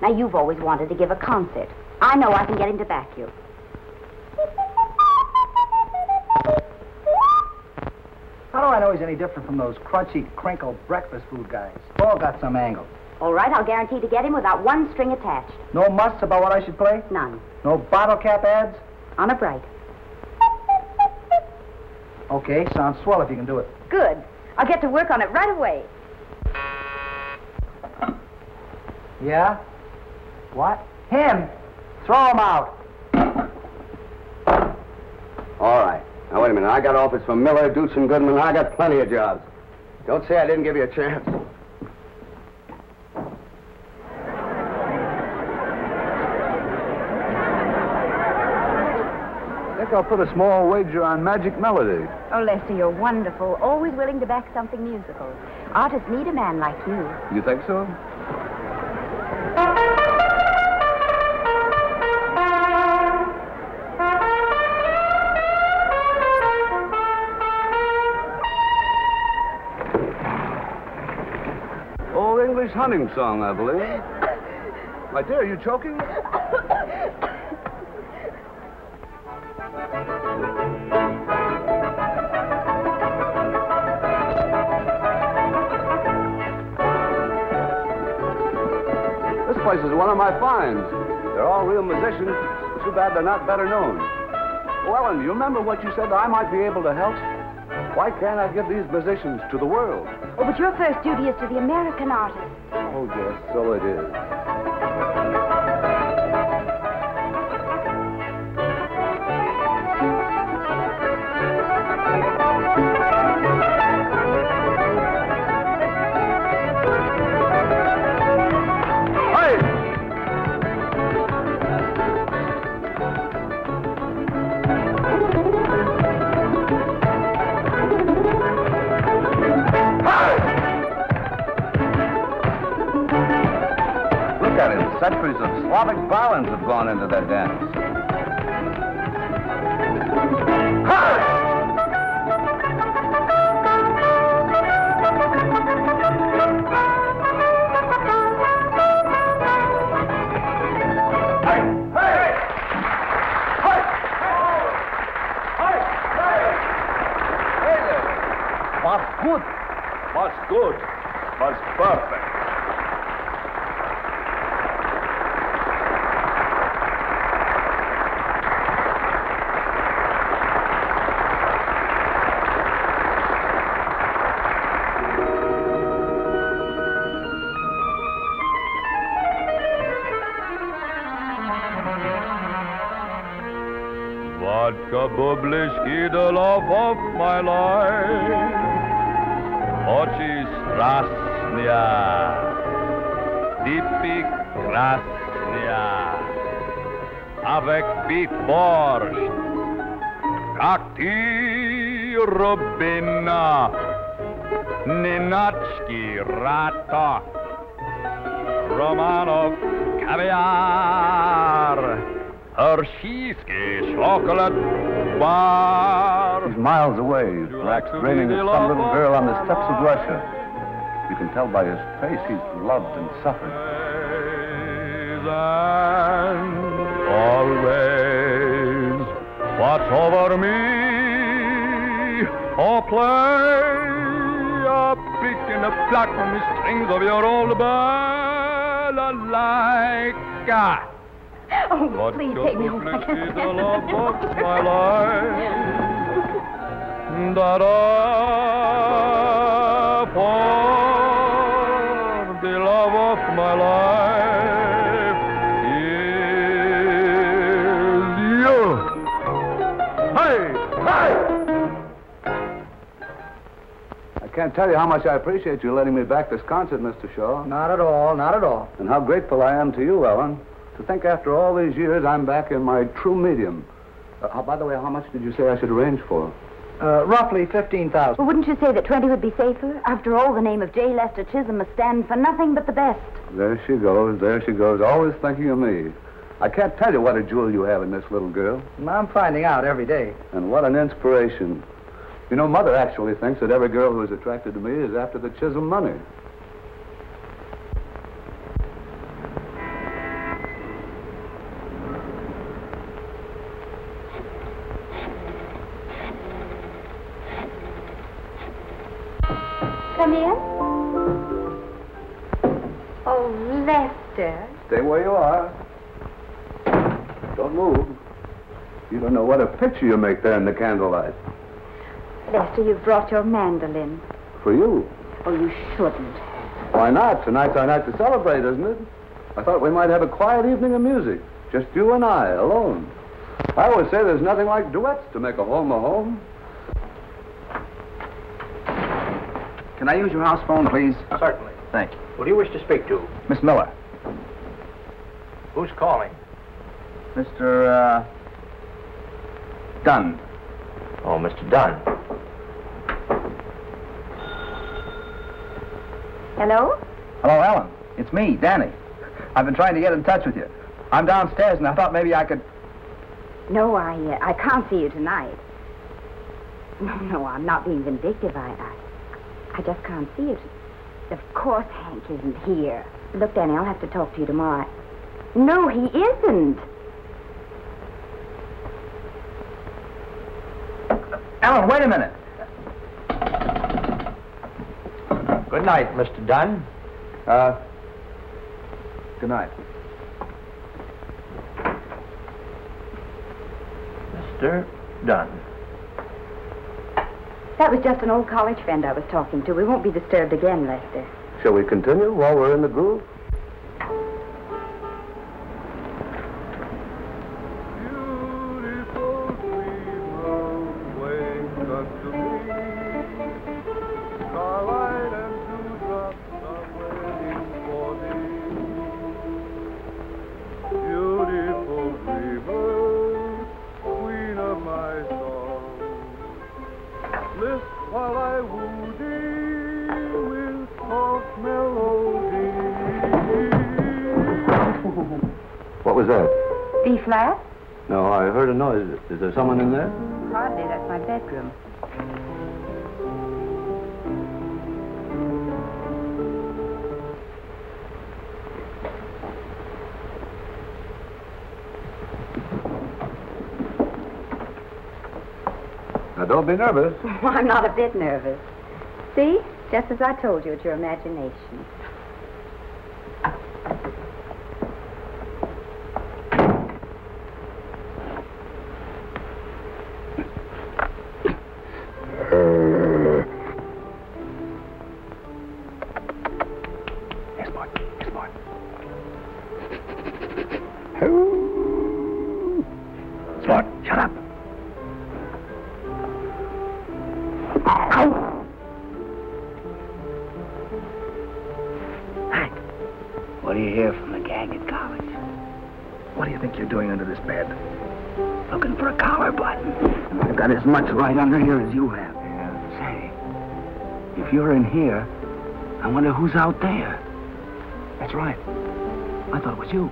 Now, you've always wanted to give a concert. I know I can get him to back you. How do I know he's any different from those crunchy, crinkle breakfast food guys? All got some angle. All right, I'll guarantee to get him without one string attached. No musts about what I should play? None. No bottle cap ads? on a bright. Okay, sounds swell if you can do it. Good. I'll get to work on it right away. Yeah? What? Him! Throw him out. All right. Now, wait a minute. I got offers from Miller, Dutch, and Goodman. I got plenty of jobs. Don't say I didn't give you a chance. I think I'll put a small wager on Magic Melody. Oh, Lester, you're wonderful. Always willing to back something musical. Artists need a man like you. You think so? Hunting song, I believe. My dear, are you choking? This place is one of my finds. They're all real musicians. Too bad they're not better known. Oh, Ellen, you remember what you said I might be able to help? Why can't I give these musicians to the world? Oh, but your first duty is to the American artist. Oh, yes, so it is. Gone into that dance. Bubina, Ninatsky, Rata, Romanov, Caviar, Hersheyski, Chocolate Bar. He's miles away, perhaps like raining at some little girl on the steppes of Russia. You can tell by his face he's loved and suffered. And always watch over me. Oh, play a pick and a pluck on the strings of your old balalaika. Oh, But please take me home. I can't the love of my life. Da da for the love of my life can't tell you how much I appreciate you letting me back this concert, Mr. Shaw. Not at all, not at all. And how grateful I am to you, Ellen. To think after all these years I'm back in my true medium. Uh, by the way, how much did you say I should arrange for? Uh, roughly 15000 Well, wouldn't you say that 20 would be safer? After all, the name of J. Lester Chisholm must stand for nothing but the best. There she goes, there she goes, always thinking of me. I can't tell you what a jewel you have in this little girl. I'm finding out every day. And what an inspiration. You know, Mother actually thinks that every girl who is attracted to me is after the Chisholm money. Come in. Oh, Lester. Stay where you are. Don't move. You don't know what a picture you make there in the candlelight. Lester, you've brought your mandolin. For you. Oh, you shouldn't. Why not? Tonight's our night to celebrate, isn't it? I thought we might have a quiet evening of music. Just you and I, alone. I always say there's nothing like duets to make a home a home. Can I use your house phone, please? Certainly. Thank you. Who do you wish to speak to? Miss Miller. Who's calling? Mr. Uh, Dunn. Oh, Mr. Dunn. Hello? Hello, Ellen. It's me, Danny. I've been trying to get in touch with you. I'm downstairs, and I thought maybe I could. No, I uh, I can't see you tonight. No, no, I'm not being vindictive. I, I, I just can't see you. Of course Hank isn't here. Look, Danny, I'll have to talk to you tomorrow. No, he isn't. Ellen, wait a minute. Good night, Mr. Dunn. Uh, good night. Mr. Dunn. That was just an old college friend I was talking to. We won't be disturbed again, Lester. Shall we continue while we're in the groove? Is there someone in there? Hardly. That's my bedroom. Now, don't be nervous. I'm not a bit nervous. See? Just as I told you, it's your imagination. Right under here as you have. Yeah. Say, if you're in here, I wonder who's out there. That's right. I thought it was you.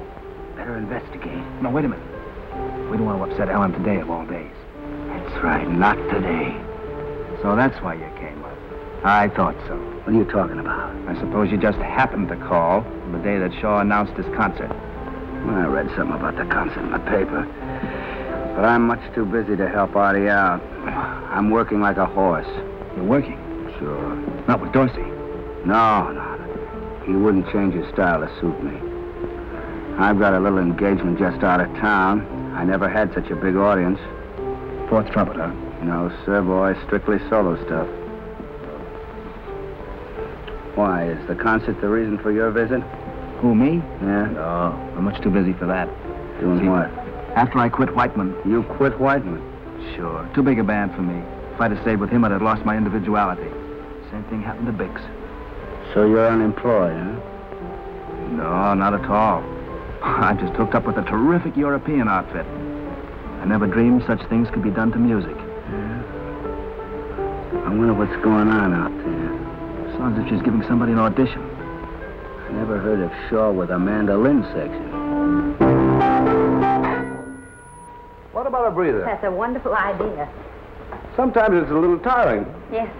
Better investigate. No, wait a minute. We don't want to upset Ellen today of all days. That's right, not today. So that's why you came up. I thought so. What are you talking about? I suppose you just happened to call on the day that Shaw announced his concert. I read something about the concert in the paper. But I'm much too busy to help Artie out. I'm working like a horse. You're working? Sure. Not with Dorsey? No, no. He wouldn't change his style to suit me. I've got a little engagement just out of town. I never had such a big audience. Fourth trumpet, huh? No, sir, boy. Strictly solo stuff. Why, is the concert the reason for your visit? Who, me? Yeah? No, I'm much too busy for that. Doing what? After I quit Whiteman. You quit Whiteman? Sure. Too big a band for me. If I'd have stayed with him, I'd have lost my individuality. Same thing happened to Bix. So you're unemployed, huh? No, not at all. I just hooked up with a terrific European outfit. I never dreamed such things could be done to music. Yeah. I wonder what's going on out there. Sounds as if she's giving somebody an audition. I never heard of Shaw with a mandolin section. What about a breather? That's a wonderful idea. Sometimes it's a little tiring. Yes.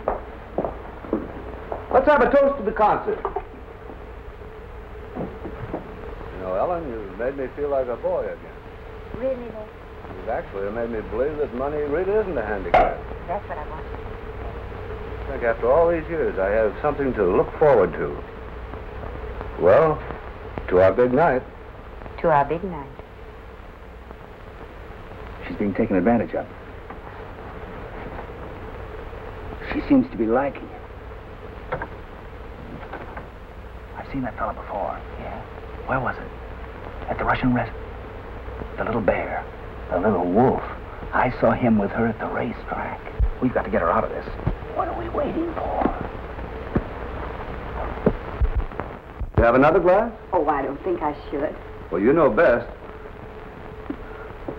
Let's have a toast to the concert. You know, Ellen, you've made me feel like a boy again. Really, Lester? You've actually made me believe that money really isn't a handicap. That's what I want. I think after all these years, I have something to look forward to. Well, to our big night. To our big night. She's she's being taken advantage of. She seems to be liking you. I've seen that fellow before. Yeah? Where was it? At the Russian rest. The little bear. The little wolf. I saw him with her at the racetrack. We've got to get her out of this. What are we waiting for? You have another glass? Oh, I don't think I should. Well, you know best.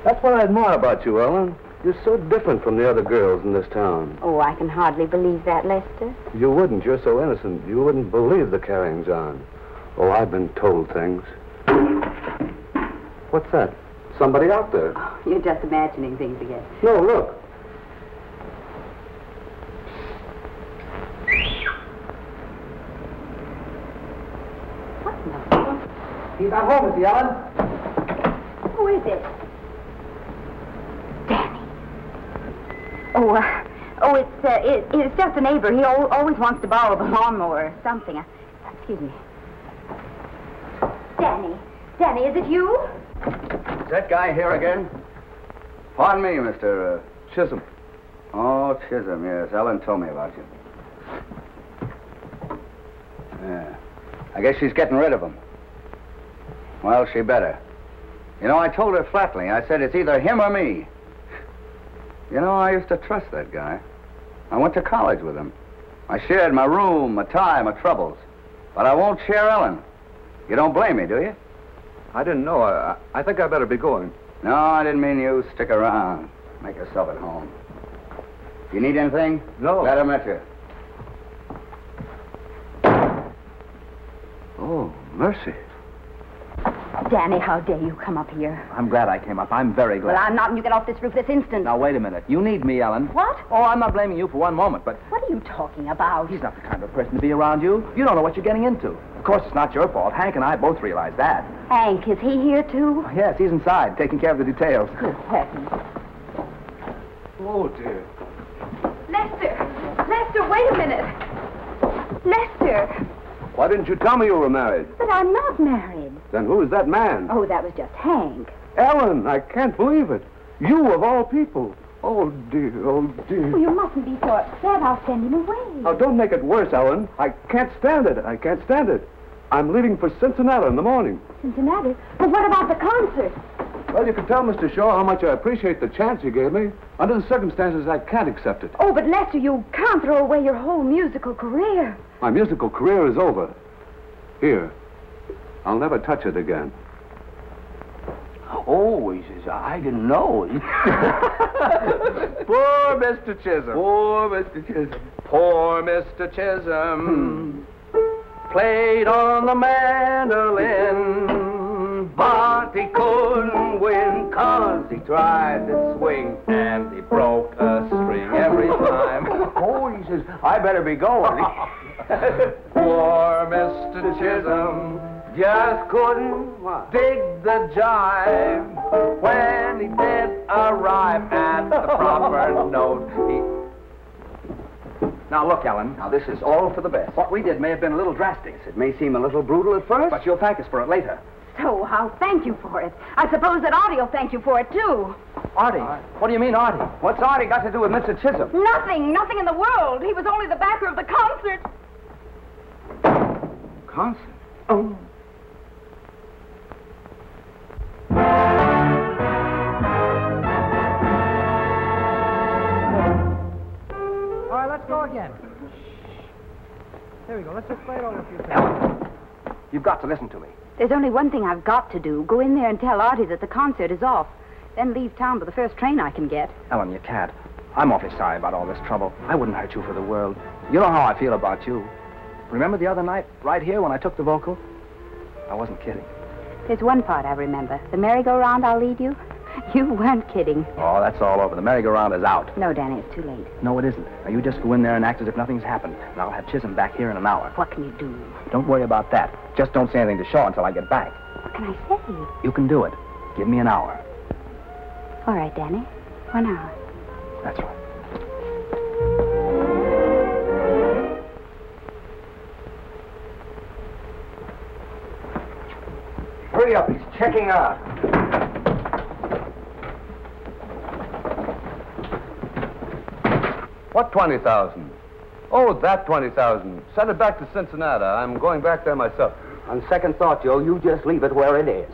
That's what I admire about you, Ellen. You're so different from the other girls in this town. Oh, I can hardly believe that, Lester. You wouldn't. You're so innocent. You wouldn't believe the carryings on. Oh, I've been told things. What's that? Somebody out there. Oh, You're just imagining things again. No, look. What now? He's not home, is he, Ellen? Who is it? Oh, uh, oh, it's uh, it, it's just a neighbor. He al- always wants to borrow the lawnmower or something. Uh, excuse me. Danny, Danny, is it you? Is that guy here again? Pardon me, Mr. Uh, Chisholm. Oh, Chisholm, yes. Ellen told me about you. Yeah. I guess she's getting rid of him. Well, she better. You know, I told her flatly. I said it's either him or me. You know, I used to trust that guy. I went to college with him. I shared my room, my time, my troubles. But I won't share Ellen. You don't blame me, do you? I didn't know. I, I think I better be going. No, I didn't mean you. Stick around. Make yourself at home. You need anything? No. Glad I met you. Oh, mercy. Danny, how dare you come up here? I'm glad I came up. I'm very glad. Well, I'm not, and you get off this roof this instant. Now, wait a minute. You need me, Ellen. What? Oh, I'm not blaming you for one moment, but What are you talking about? he's not the kind of person to be around you. You don't know what you're getting into. Of course, it's not your fault. Hank and I both realize that. Hank, is he here too? Oh, yes, he's inside, taking care of the details. Good heavens. Oh, dear. Lester! Lester, wait a minute. Lester! Why didn't you tell me you were married? But I'm not married. Then who is that man? Oh, that was just Hank. Ellen, I can't believe it. You of all people. Oh, dear, oh, Oh, dear. you mustn't be so upset. I'll send him away. Now, don't make it worse, Ellen. I can't stand it. I can't stand it. I'm leaving for Cincinnati in the morning. Cincinnati? But what about the concert? Well, you can tell Mr. Shaw how much I appreciate the chance he gave me. Under the circumstances, I can't accept it. Oh, but Lester, you can't throw away your whole musical career. My musical career is over. Here. I'll never touch it again. Oh, he says, I didn't know. Poor Mr. Chisholm. Poor Mr. Chisholm. Poor Mr. Chisholm hmm. played on the mandolin, but he couldn't win cause he tried to swing and he broke a string every time. Oh, he says, I better be going. Poor Mr. Chisholm just couldn't dig the jive when he did arrive at the proper note. He Now, look, Ellen. Now, this is all for the best. What we did may have been a little drastic. It may seem a little brutal at first. But you'll thank us for it later. So I'll thank you for it. I suppose that Artie will thank you for it, too. Artie. What do you mean, Artie? What's Artie got to do with Mr. Chisholm? Nothing, nothing in the world. He was only the backer of the concert. Concert? Oh. Let's go again. Shh. There we go. Let's just play it over a few times. You've got to listen to me. There's only one thing I've got to do. Go in there and tell Artie that the concert is off. Then leave town by the first train I can get. Ellen, you can't. I'm awfully sorry about all this trouble. I wouldn't hurt you for the world. You know how I feel about you. Remember the other night, right here, when I took the vocal? I wasn't kidding. There's one part I remember. The merry-go-round I'll lead you. You weren't kidding. Oh, that's all over. The merry-go-round is out. No, Danny, it's too late. No, it isn't. Now, you just go in there and act as if nothing's happened. And I'll have Chisholm back here in an hour. What can you do? Don't worry about that. Just don't say anything to Shaw until I get back. What can I say? You can do it. Give me an hour. All right, Danny. One hour. That's right. Hurry up, he's checking out. What 20,000? Oh, that 20,000. Send it back to Cincinnati. I'm going back there myself. On second thought, Joe, you just leave it where it is.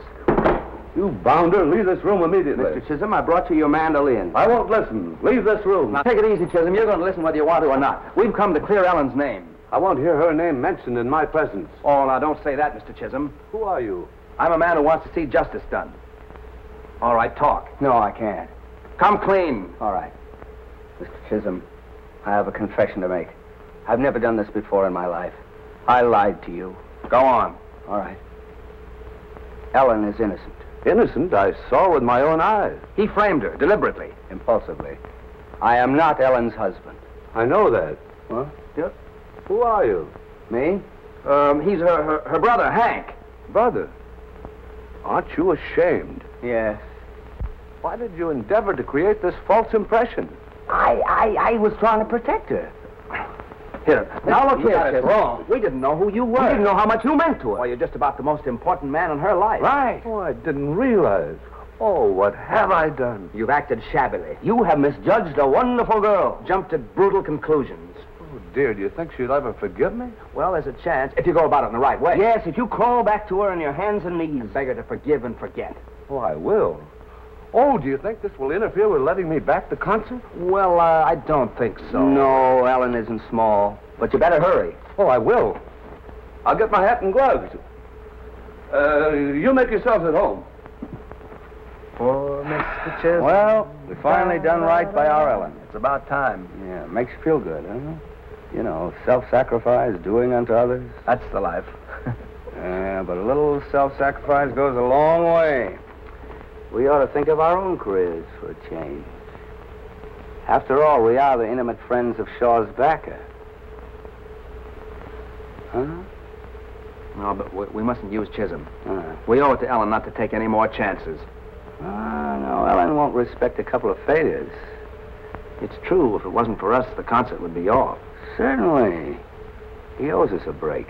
You bounder, leave this room immediately. Mr. Chisholm, I brought you your mandolin. I won't listen. Leave this room. Now, take it easy, Chisholm. You're going to listen whether you want to or not. We've come to clear Ellen's name. I won't hear her name mentioned in my presence. Oh, now, don't say that, Mr. Chisholm. Who are you? I'm a man who wants to see justice done. All right, talk. No, I can't. Come clean. All right. Mr. Chisholm, I have a confession to make. I've never done this before in my life. I lied to you. Go on. All right. Ellen is innocent. Innocent? I saw with my own eyes. He framed her deliberately. Impulsively. I am not Ellen's husband. I know that. What? Yep. Who are you? Me? Um, he's her, her, her brother, Hank. Brother. Aren't you ashamed? Yes. Why did you endeavor to create this false impression? I, I, I was trying to protect her. Here. Now look you here, got it wrong. We didn't know who you were. We didn't know how much you meant to her. Well, you're just about the most important man in her life. Right. Oh, I didn't realize. Oh, what have I done? You've acted shabbily. You have misjudged a wonderful girl. Jumped at brutal conclusions. Oh, dear, do you think she'll ever forgive me? Well, there's a chance if you go about it in the right way. Yes, if you crawl back to her on your hands and knees. Beg her to forgive and forget. Oh, I will. Oh, do you think this will interfere with letting me back the concert? Well, uh, I don't think so. No, Ellen isn't small. But you better hurry. Oh, I will. I'll get my hat and gloves. Uh, you make yourselves at home. Poor Mr. Chisholm. Well, we finally done right by our Ellen. It's about time. Yeah, makes you feel good, huh? You know, self-sacrifice, doing unto others. That's the life. Yeah, but a little self-sacrifice goes a long way. We ought to think of our own careers for a change. After all, we are the intimate friends of Shaw's backer. Huh? No, but we, we mustn't use Chisholm. Uh, We owe it to Ellen not to take any more chances. ah, no, Ellen won't respect a couple of failures. It's true. If it wasn't for us, the concert would be off. Certainly. He owes us a break.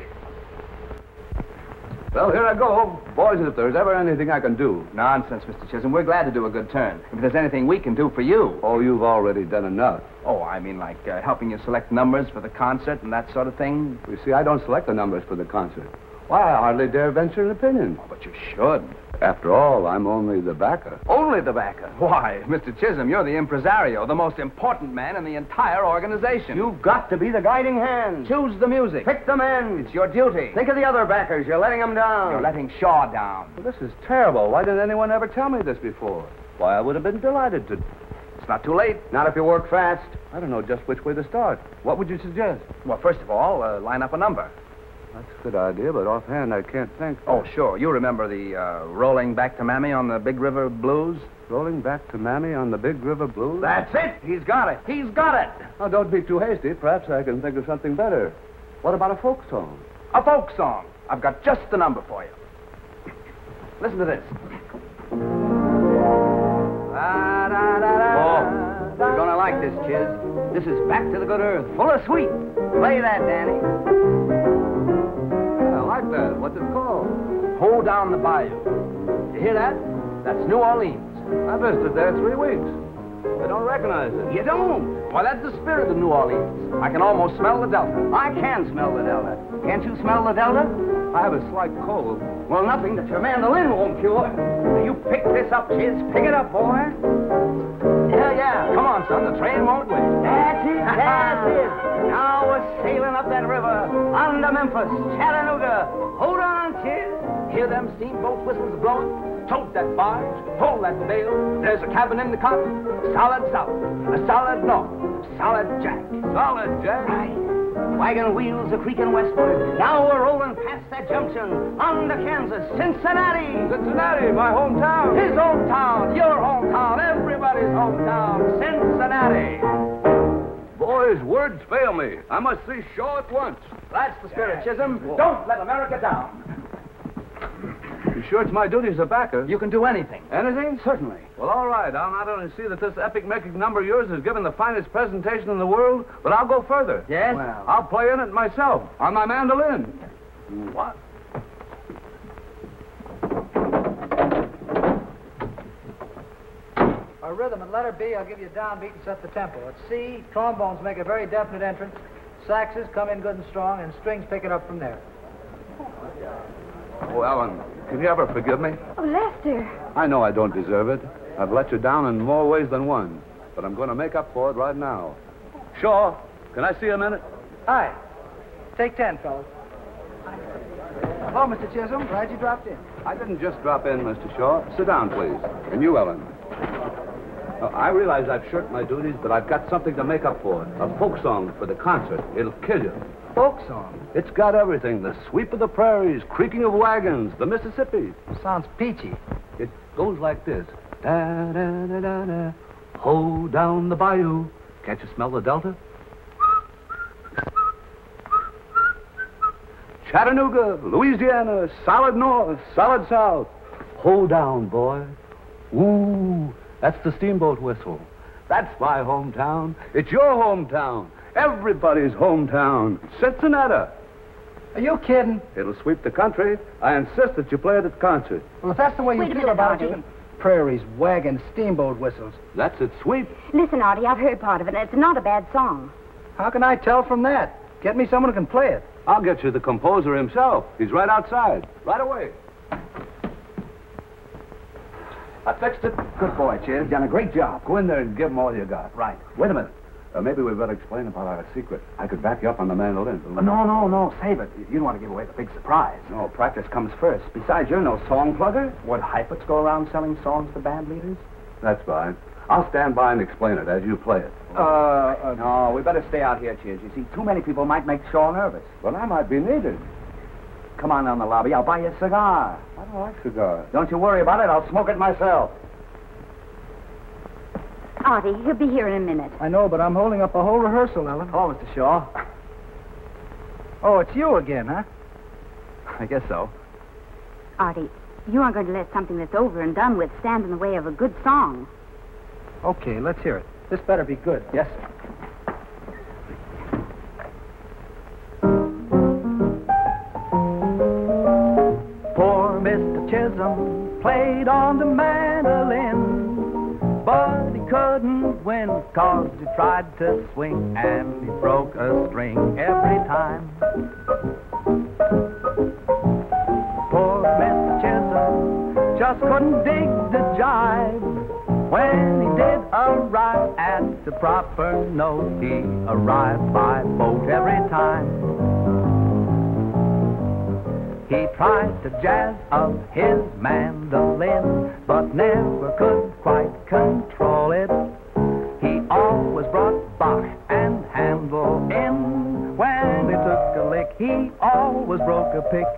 Well, here I go. Boys, if there's ever anything I can do. Nonsense, Mr. Chisholm. We're glad to do a good turn. If there's anything we can do for you. Oh, you've already done enough. Oh, I mean, like uh, helping you select numbers for the concert and that sort of thing. You see, I don't select the numbers for the concert. Why, I hardly dare venture an opinion. Oh, but you should. After all, I'm only the backer. Only the backer. Why, Mr. Chisholm, you're the impresario, the most important man in the entire organization. You've got to be the guiding hand. choose the music. Pick the men. It's your duty. Think of the other backers. You're letting them down. You're letting Shaw down. Well, this is terrible. Why didn't anyone ever tell me this before? Why, I would have been delighted to. It's not too late. Not if you work fast. I don't know just which way to start. What would you suggest? Well, first of all, uh, line up a number. That's a good idea, but offhand I can't think. Oh, sure. You remember the uh, Rolling Back to Mammy on the Big River Blues? Rolling back to Mammy on the Big River Blues? That's it. He's got it. He's got it. Now, don't be too hasty. Perhaps I can think of something better. What about a folk song? A folk song. I've got just the number for you. Listen to this. Oh, you're gonna like this, Chiz. This is Back to the Good Earth, full of sweet. Play that, Danny. I like that. What's it called? Hold down the bayou. You hear that? That's New Orleans. I visited there three weeks. I don't recognize it. You don't? Why, that's the spirit of New Orleans. I can almost smell the Delta. I can smell the Delta. Can't you smell the Delta? I have a slight cold. Well, nothing that your mandolin won't cure. You pick this up, Chiz. Pick it up, boy. Yeah, yeah. Come on, son. The train won't wait. That's it, that's it. Now we're sailing up that river, on to Memphis, Chattanooga. Hold on, Chiz. Hear them steamboat whistles blowing? Tote that barge, pull that bale. There's a cabin in the cotton. Solid south, a solid north, solid jack. Solid, Jack. Right. Wagon wheels are creaking westward. Now we're rolling past that junction, on to Kansas, Cincinnati. Cincinnati, my hometown. His hometown, your hometown, everybody's hometown, Cincinnati. Boys, words fail me. I must see Shaw at once. That's the spirit, Chisholm. Don't let America down. You sure it's my duty as a backer? You can do anything. Anything? Certainly. Well, all right. I'll not only see that this epic-making number of yours is given the finest presentation in the world, but I'll go further. Yes? Well. I'll play in it myself, on my mandolin. What? Our rhythm at letter B, I'll give you a downbeat and set the tempo. At C, trombones make a very definite entrance. Saxes come in good and strong, and strings pick it up from there. Oh, Ellen, can you ever forgive me? Oh, Lester. I know I don't deserve it. I've let you down in more ways than one. But I'm going to make up for it right now. Shaw, can I see you a minute? Hi. Take ten, fellas. Hello, Mr. Chisholm. Glad you dropped in. I didn't just drop in, Mr. Shaw. Sit down, please. And you, Ellen. Uh, I realize I've shirked my duties, but I've got something to make up for. A folk song for the concert. It'll kill you. Folk song? It's got everything. The sweep of the prairies, creaking of wagons, the Mississippi. Sounds peachy. It goes like this. Da, da, da, da, da. Ho down the bayou. Can't you smell the delta? Chattanooga, Louisiana, solid north, solid south. Ho down, boy. Ooh, that's the steamboat whistle. That's my hometown. It's your hometown. Everybody's hometown. Cincinnati. Are you kidding? It'll sweep the country. I insist that you play it at the concert. Well, if that's the way you Wait feel about it, you Prairies, wagons, steamboat whistles. That's its sweep. Listen, Artie, I've heard part of it, and it's not a bad song. How can I tell from that? Get me someone who can play it. I'll get you the composer himself. He's right outside. Right away. I fixed it. Good boy, Chiz. You've done a great job. Go in there and give him all you got. Right. Wait a minute. Uh, maybe we better explain about our secret. I could back you up on the mandolin. Uh, no, no, no. Save it. You don't want to give away the big surprise. No, practice comes first. Besides, you're no song plugger. Would Heifetz go around selling songs to band leaders? That's fine. I'll stand by and explain it as you play it. Uh, uh, no, we better stay out here, Chiz. You see, too many people might make Shaw nervous. Well, I might be needed. Come on down the lobby. I'll buy you a cigar. I don't like cigars. Don't you worry about it. I'll smoke it myself. Artie, he'll be here in a minute. I know, but I'm holding up a whole rehearsal, Ellen. Oh, Hello, Mr. Shaw. Oh, it's you again, huh? I guess so. Artie, you aren't going to let something that's over and done with stand in the way of a good song. Okay, let's hear it. This better be good. Yes, sir. Poor Mr. Chisholm played on the mandolin, but he couldn't win cause he tried to swing and he broke a string every time. Poor Mr. Chisholm just couldn't dig the jive. When he did arrive at the proper note, he arrived by boat every time. He tried to jazz up his mandolin, but never could quite control it. He always brought Bach and Handel in. When he took a lick, he always broke a pick.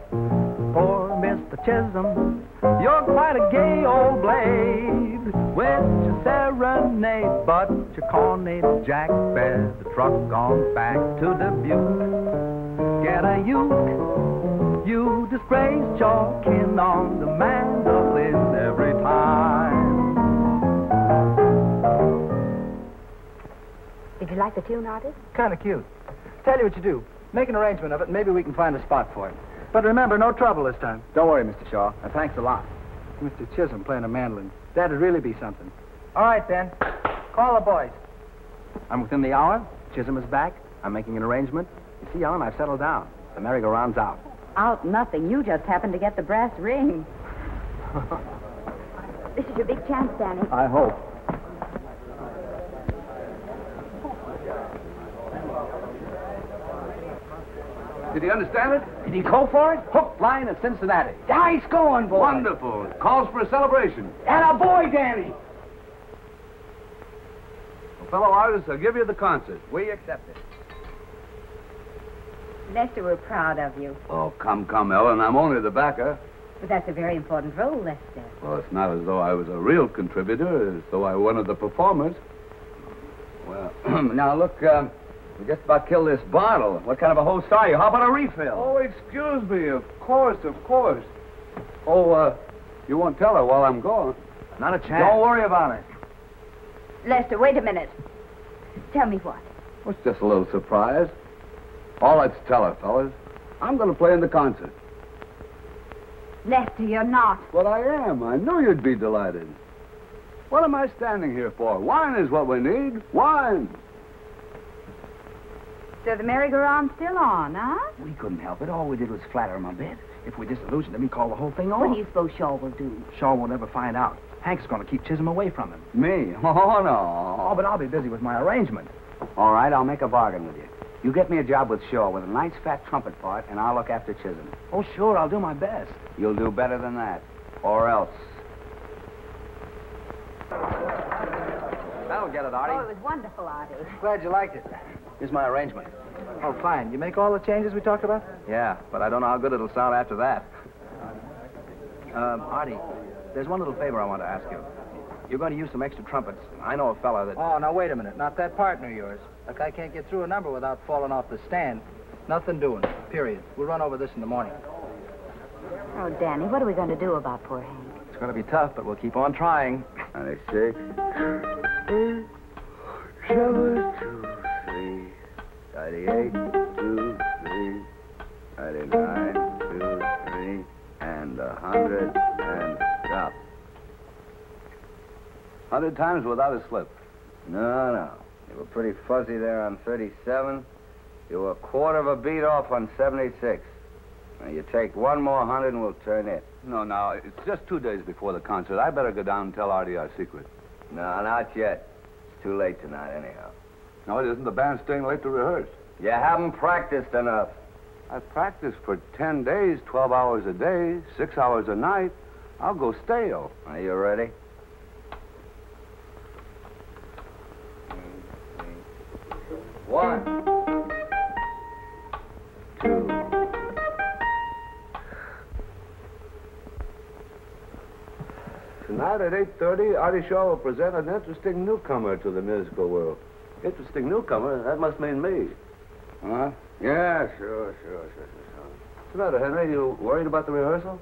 Poor Mr. Chisholm, you're quite a gay old blade with your serenade, but your corny Jack bears the truck on back to Dubuque. Get a uke. You disgrace your kin on the mandolin every time. Did you like the tune, Artie? Kind of cute. Tell you what you do. Make an arrangement of it, and maybe we can find a spot for it. But remember, no trouble this time. Don't worry, Mr. Shaw. And thanks a lot. Mr. Chisholm playing a mandolin. That'd really be something. All right, then. Call the boys. I'm within the hour. Chisholm is back. I'm making an arrangement. You see, Ellen, I've settled down. The merry-go-round's out. Out nothing. You just happened to get the brass ring. This is your big chance, Danny. I hope. Did he understand it? Did he go for it? Hook, line, and Cincinnati. Nice going, boy. Wonderful. Calls for a celebration. And a boy, Danny. Well, fellow artists, I'll give you the concert. We accept it. Lester, we're proud of you. Oh, come, come, Ellen. I'm only the backer. But that's a very important role, Lester. Well, it's not as though I was a real contributor, as though I were one of the performers. Well, now look, um, we just about killed this bottle. What kind of a host are you? How about a refill? Oh, excuse me. Of course, of course. Oh, uh, you won't tell her while I'm gone. Not a chance. Don't worry about it. Lester, wait a minute. Tell me what. Well, it's just a little surprise. All let's tell her, fellas. I'm going to play in the concert. Lester, you're not. But I am. I knew you'd be delighted. What am I standing here for? Wine is what we need. Wine. So the merry-go-round's still on, huh? We couldn't help it. All we did was flatter him a bit. If we disillusioned him, he'd call the whole thing off. What do you suppose Shaw will do? Shaw won't ever find out. Hank's going to keep Chisholm away from him. Me? Oh, no. Oh, but I'll be busy with my arrangement. All right, I'll make a bargain with you. You get me a job with Shaw with a nice fat trumpet part, and I'll look after Chisholm. Oh, sure, I'll do my best. You'll do better than that. Or else. That'll get it, Oh, Artie. it was wonderful, Artie. Glad you liked it. Here's my arrangement. Oh, fine. You make all the changes we talked about? Yeah, but I don't know how good it'll sound after that. Um, Artie, there's one little favor I want to ask you. You're going to use some extra trumpets. I know a fella that. Oh, now wait a minute. Not that partner of yours. Look, I can't get through a number without falling off the stand. Nothing doing. Period. We'll run over this in the morning. Oh, Danny, what are we going to do about poor Hank? It's going to be tough, but we'll keep on trying. 96. Seven, two, three. 98, two, three. 99, two, three. And a hundred, and stop. Hundred times without a slip. No, no. You were pretty fuzzy there on 37. You were a quarter of a beat off on 76. Now, you take one more hundred and we'll turn it. No, no, it's just two days before the concert. I better go down and tell Artie our secret. No, not yet. It's too late tonight, anyhow. No, it isn't. The band's staying late to rehearse. You haven't practiced enough. I've practiced for ten days, 12 hours a day, six hours a night. I'll go stale. Are you ready? One. Two. Tonight at 8.30, Artie Shaw will present an interesting newcomer to the musical world. Interesting newcomer? That must mean me. Huh? Yeah, sure, sure, sure, sure. What's the matter, Henry? You worried about the rehearsal?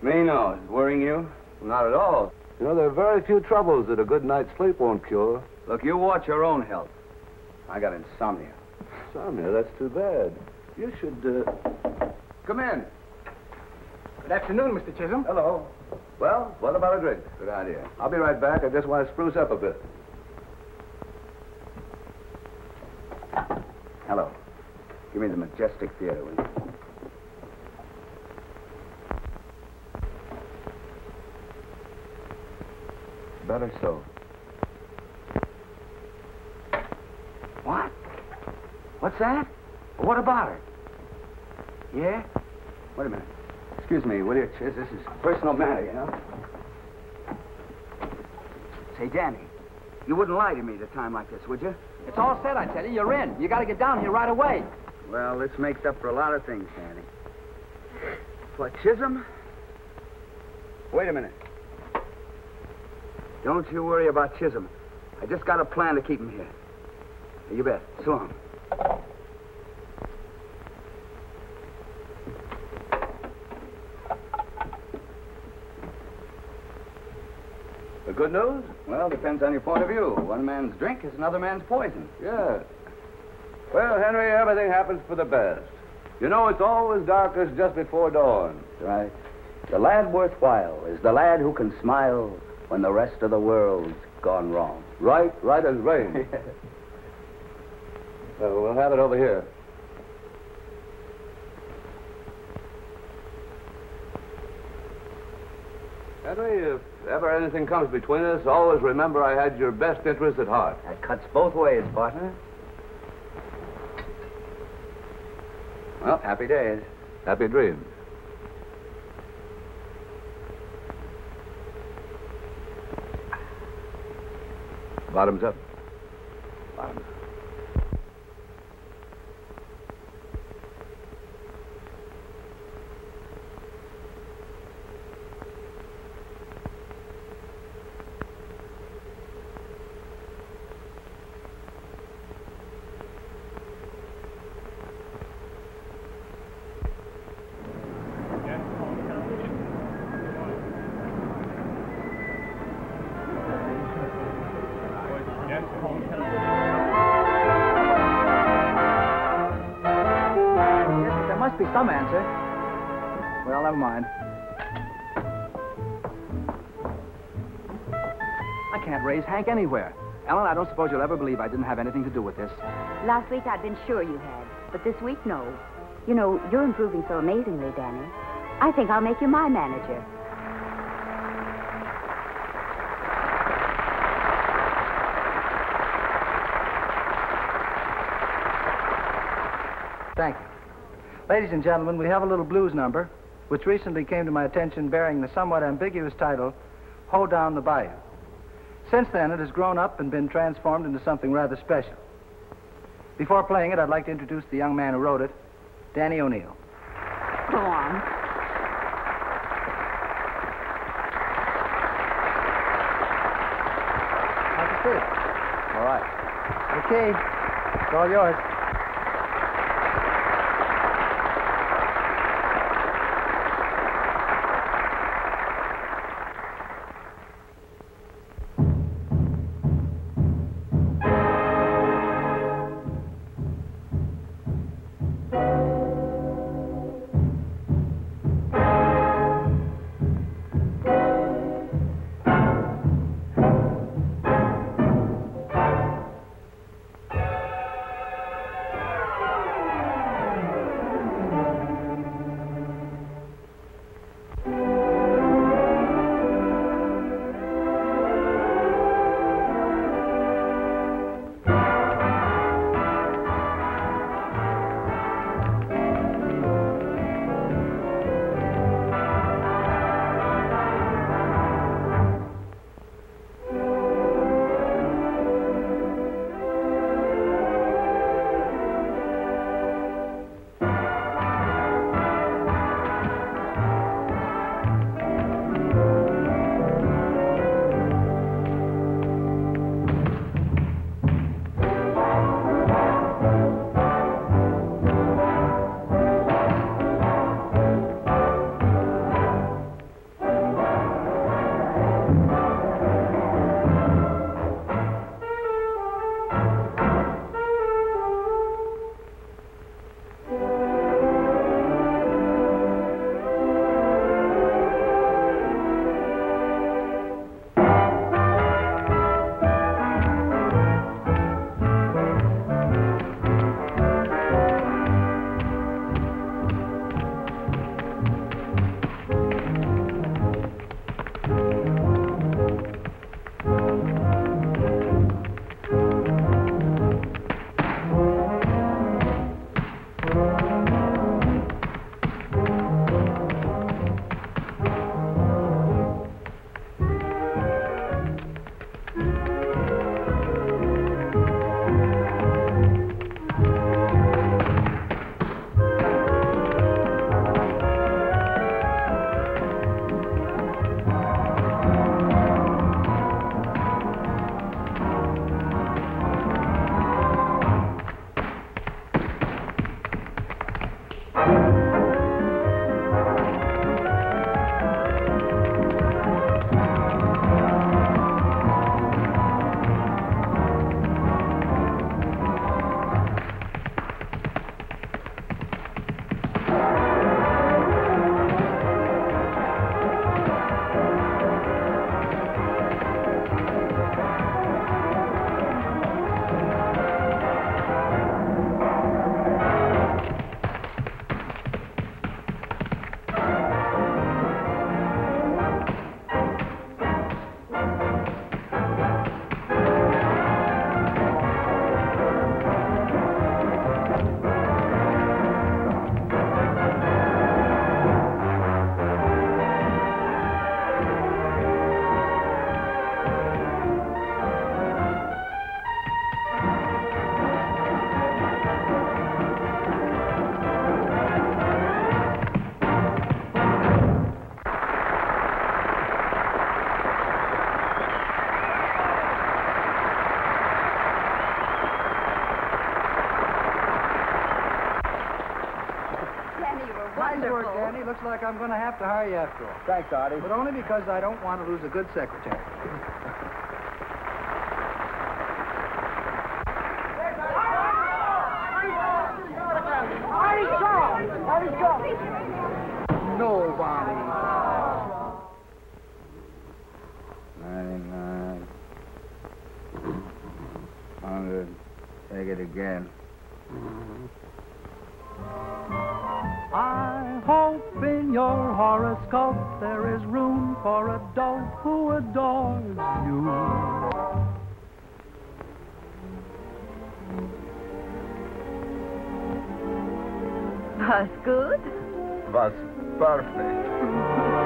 Me, no. Is it worrying you? Not at all. You know, there are very few troubles that a good night's sleep won't cure. Look, you watch your own health. I got insomnia. Insomnia? That's too bad. You should, uh... Come in. Good afternoon, Mr. Chisholm. Hello. Well, what about a drink? Good idea. I'll be right back. I just want to spruce up a bit. Hello. Give me the Majestic Theater, will you? Better so. What? What's that? What about her? Yeah? Wait a minute. Excuse me, will you? This is a personal matter, you know? Say, Danny, you wouldn't lie to me at a time like this, would you? It's all set, I tell you. You're in. You got to get down here right away. Well, this makes up for a lot of things, Danny. What, Chisholm? Wait a minute. Don't you worry about Chisholm. I just got a plan to keep him here. You bet. So long. The good news? Well, depends on your point of view. One man's drink is another man's poison. Yeah. Well, Henry, everything happens for the best. You know, it's always darkest just before dawn. Right. The lad worthwhile is the lad who can smile when the rest of the world's gone wrong. Right, right as rain. Uh, we'll have it over here. Henry, if ever anything comes between us, always remember I had your best interest at heart. That cuts both ways, partner. Well, happy days. Happy dreams. Bottoms up. Bottoms. Yes, Hank anywhere. Ellen, I don't suppose you'll ever believe I didn't have anything to do with this. Last week I'd been sure you had, but this week, no. You know, you're improving so amazingly, Danny. I think I'll make you my manager. Thank you. Ladies and gentlemen, we have a little blues number, which recently came to my attention bearing the somewhat ambiguous title, Hold Down the Bayou. Since then, it has grown up and been transformed into something rather special. Before playing it, I'd like to introduce the young man who wrote it, Danny O'Neill. Go on. How's it feel? All right. Okay. It's all yours. Looks like I'm going to have to hire you after all. Thanks, Artie. But only because I don't want to lose a good secretary. Ninety-nine, Hundred. Take it again. There is room for a dope who adores you. Was good? Was perfect.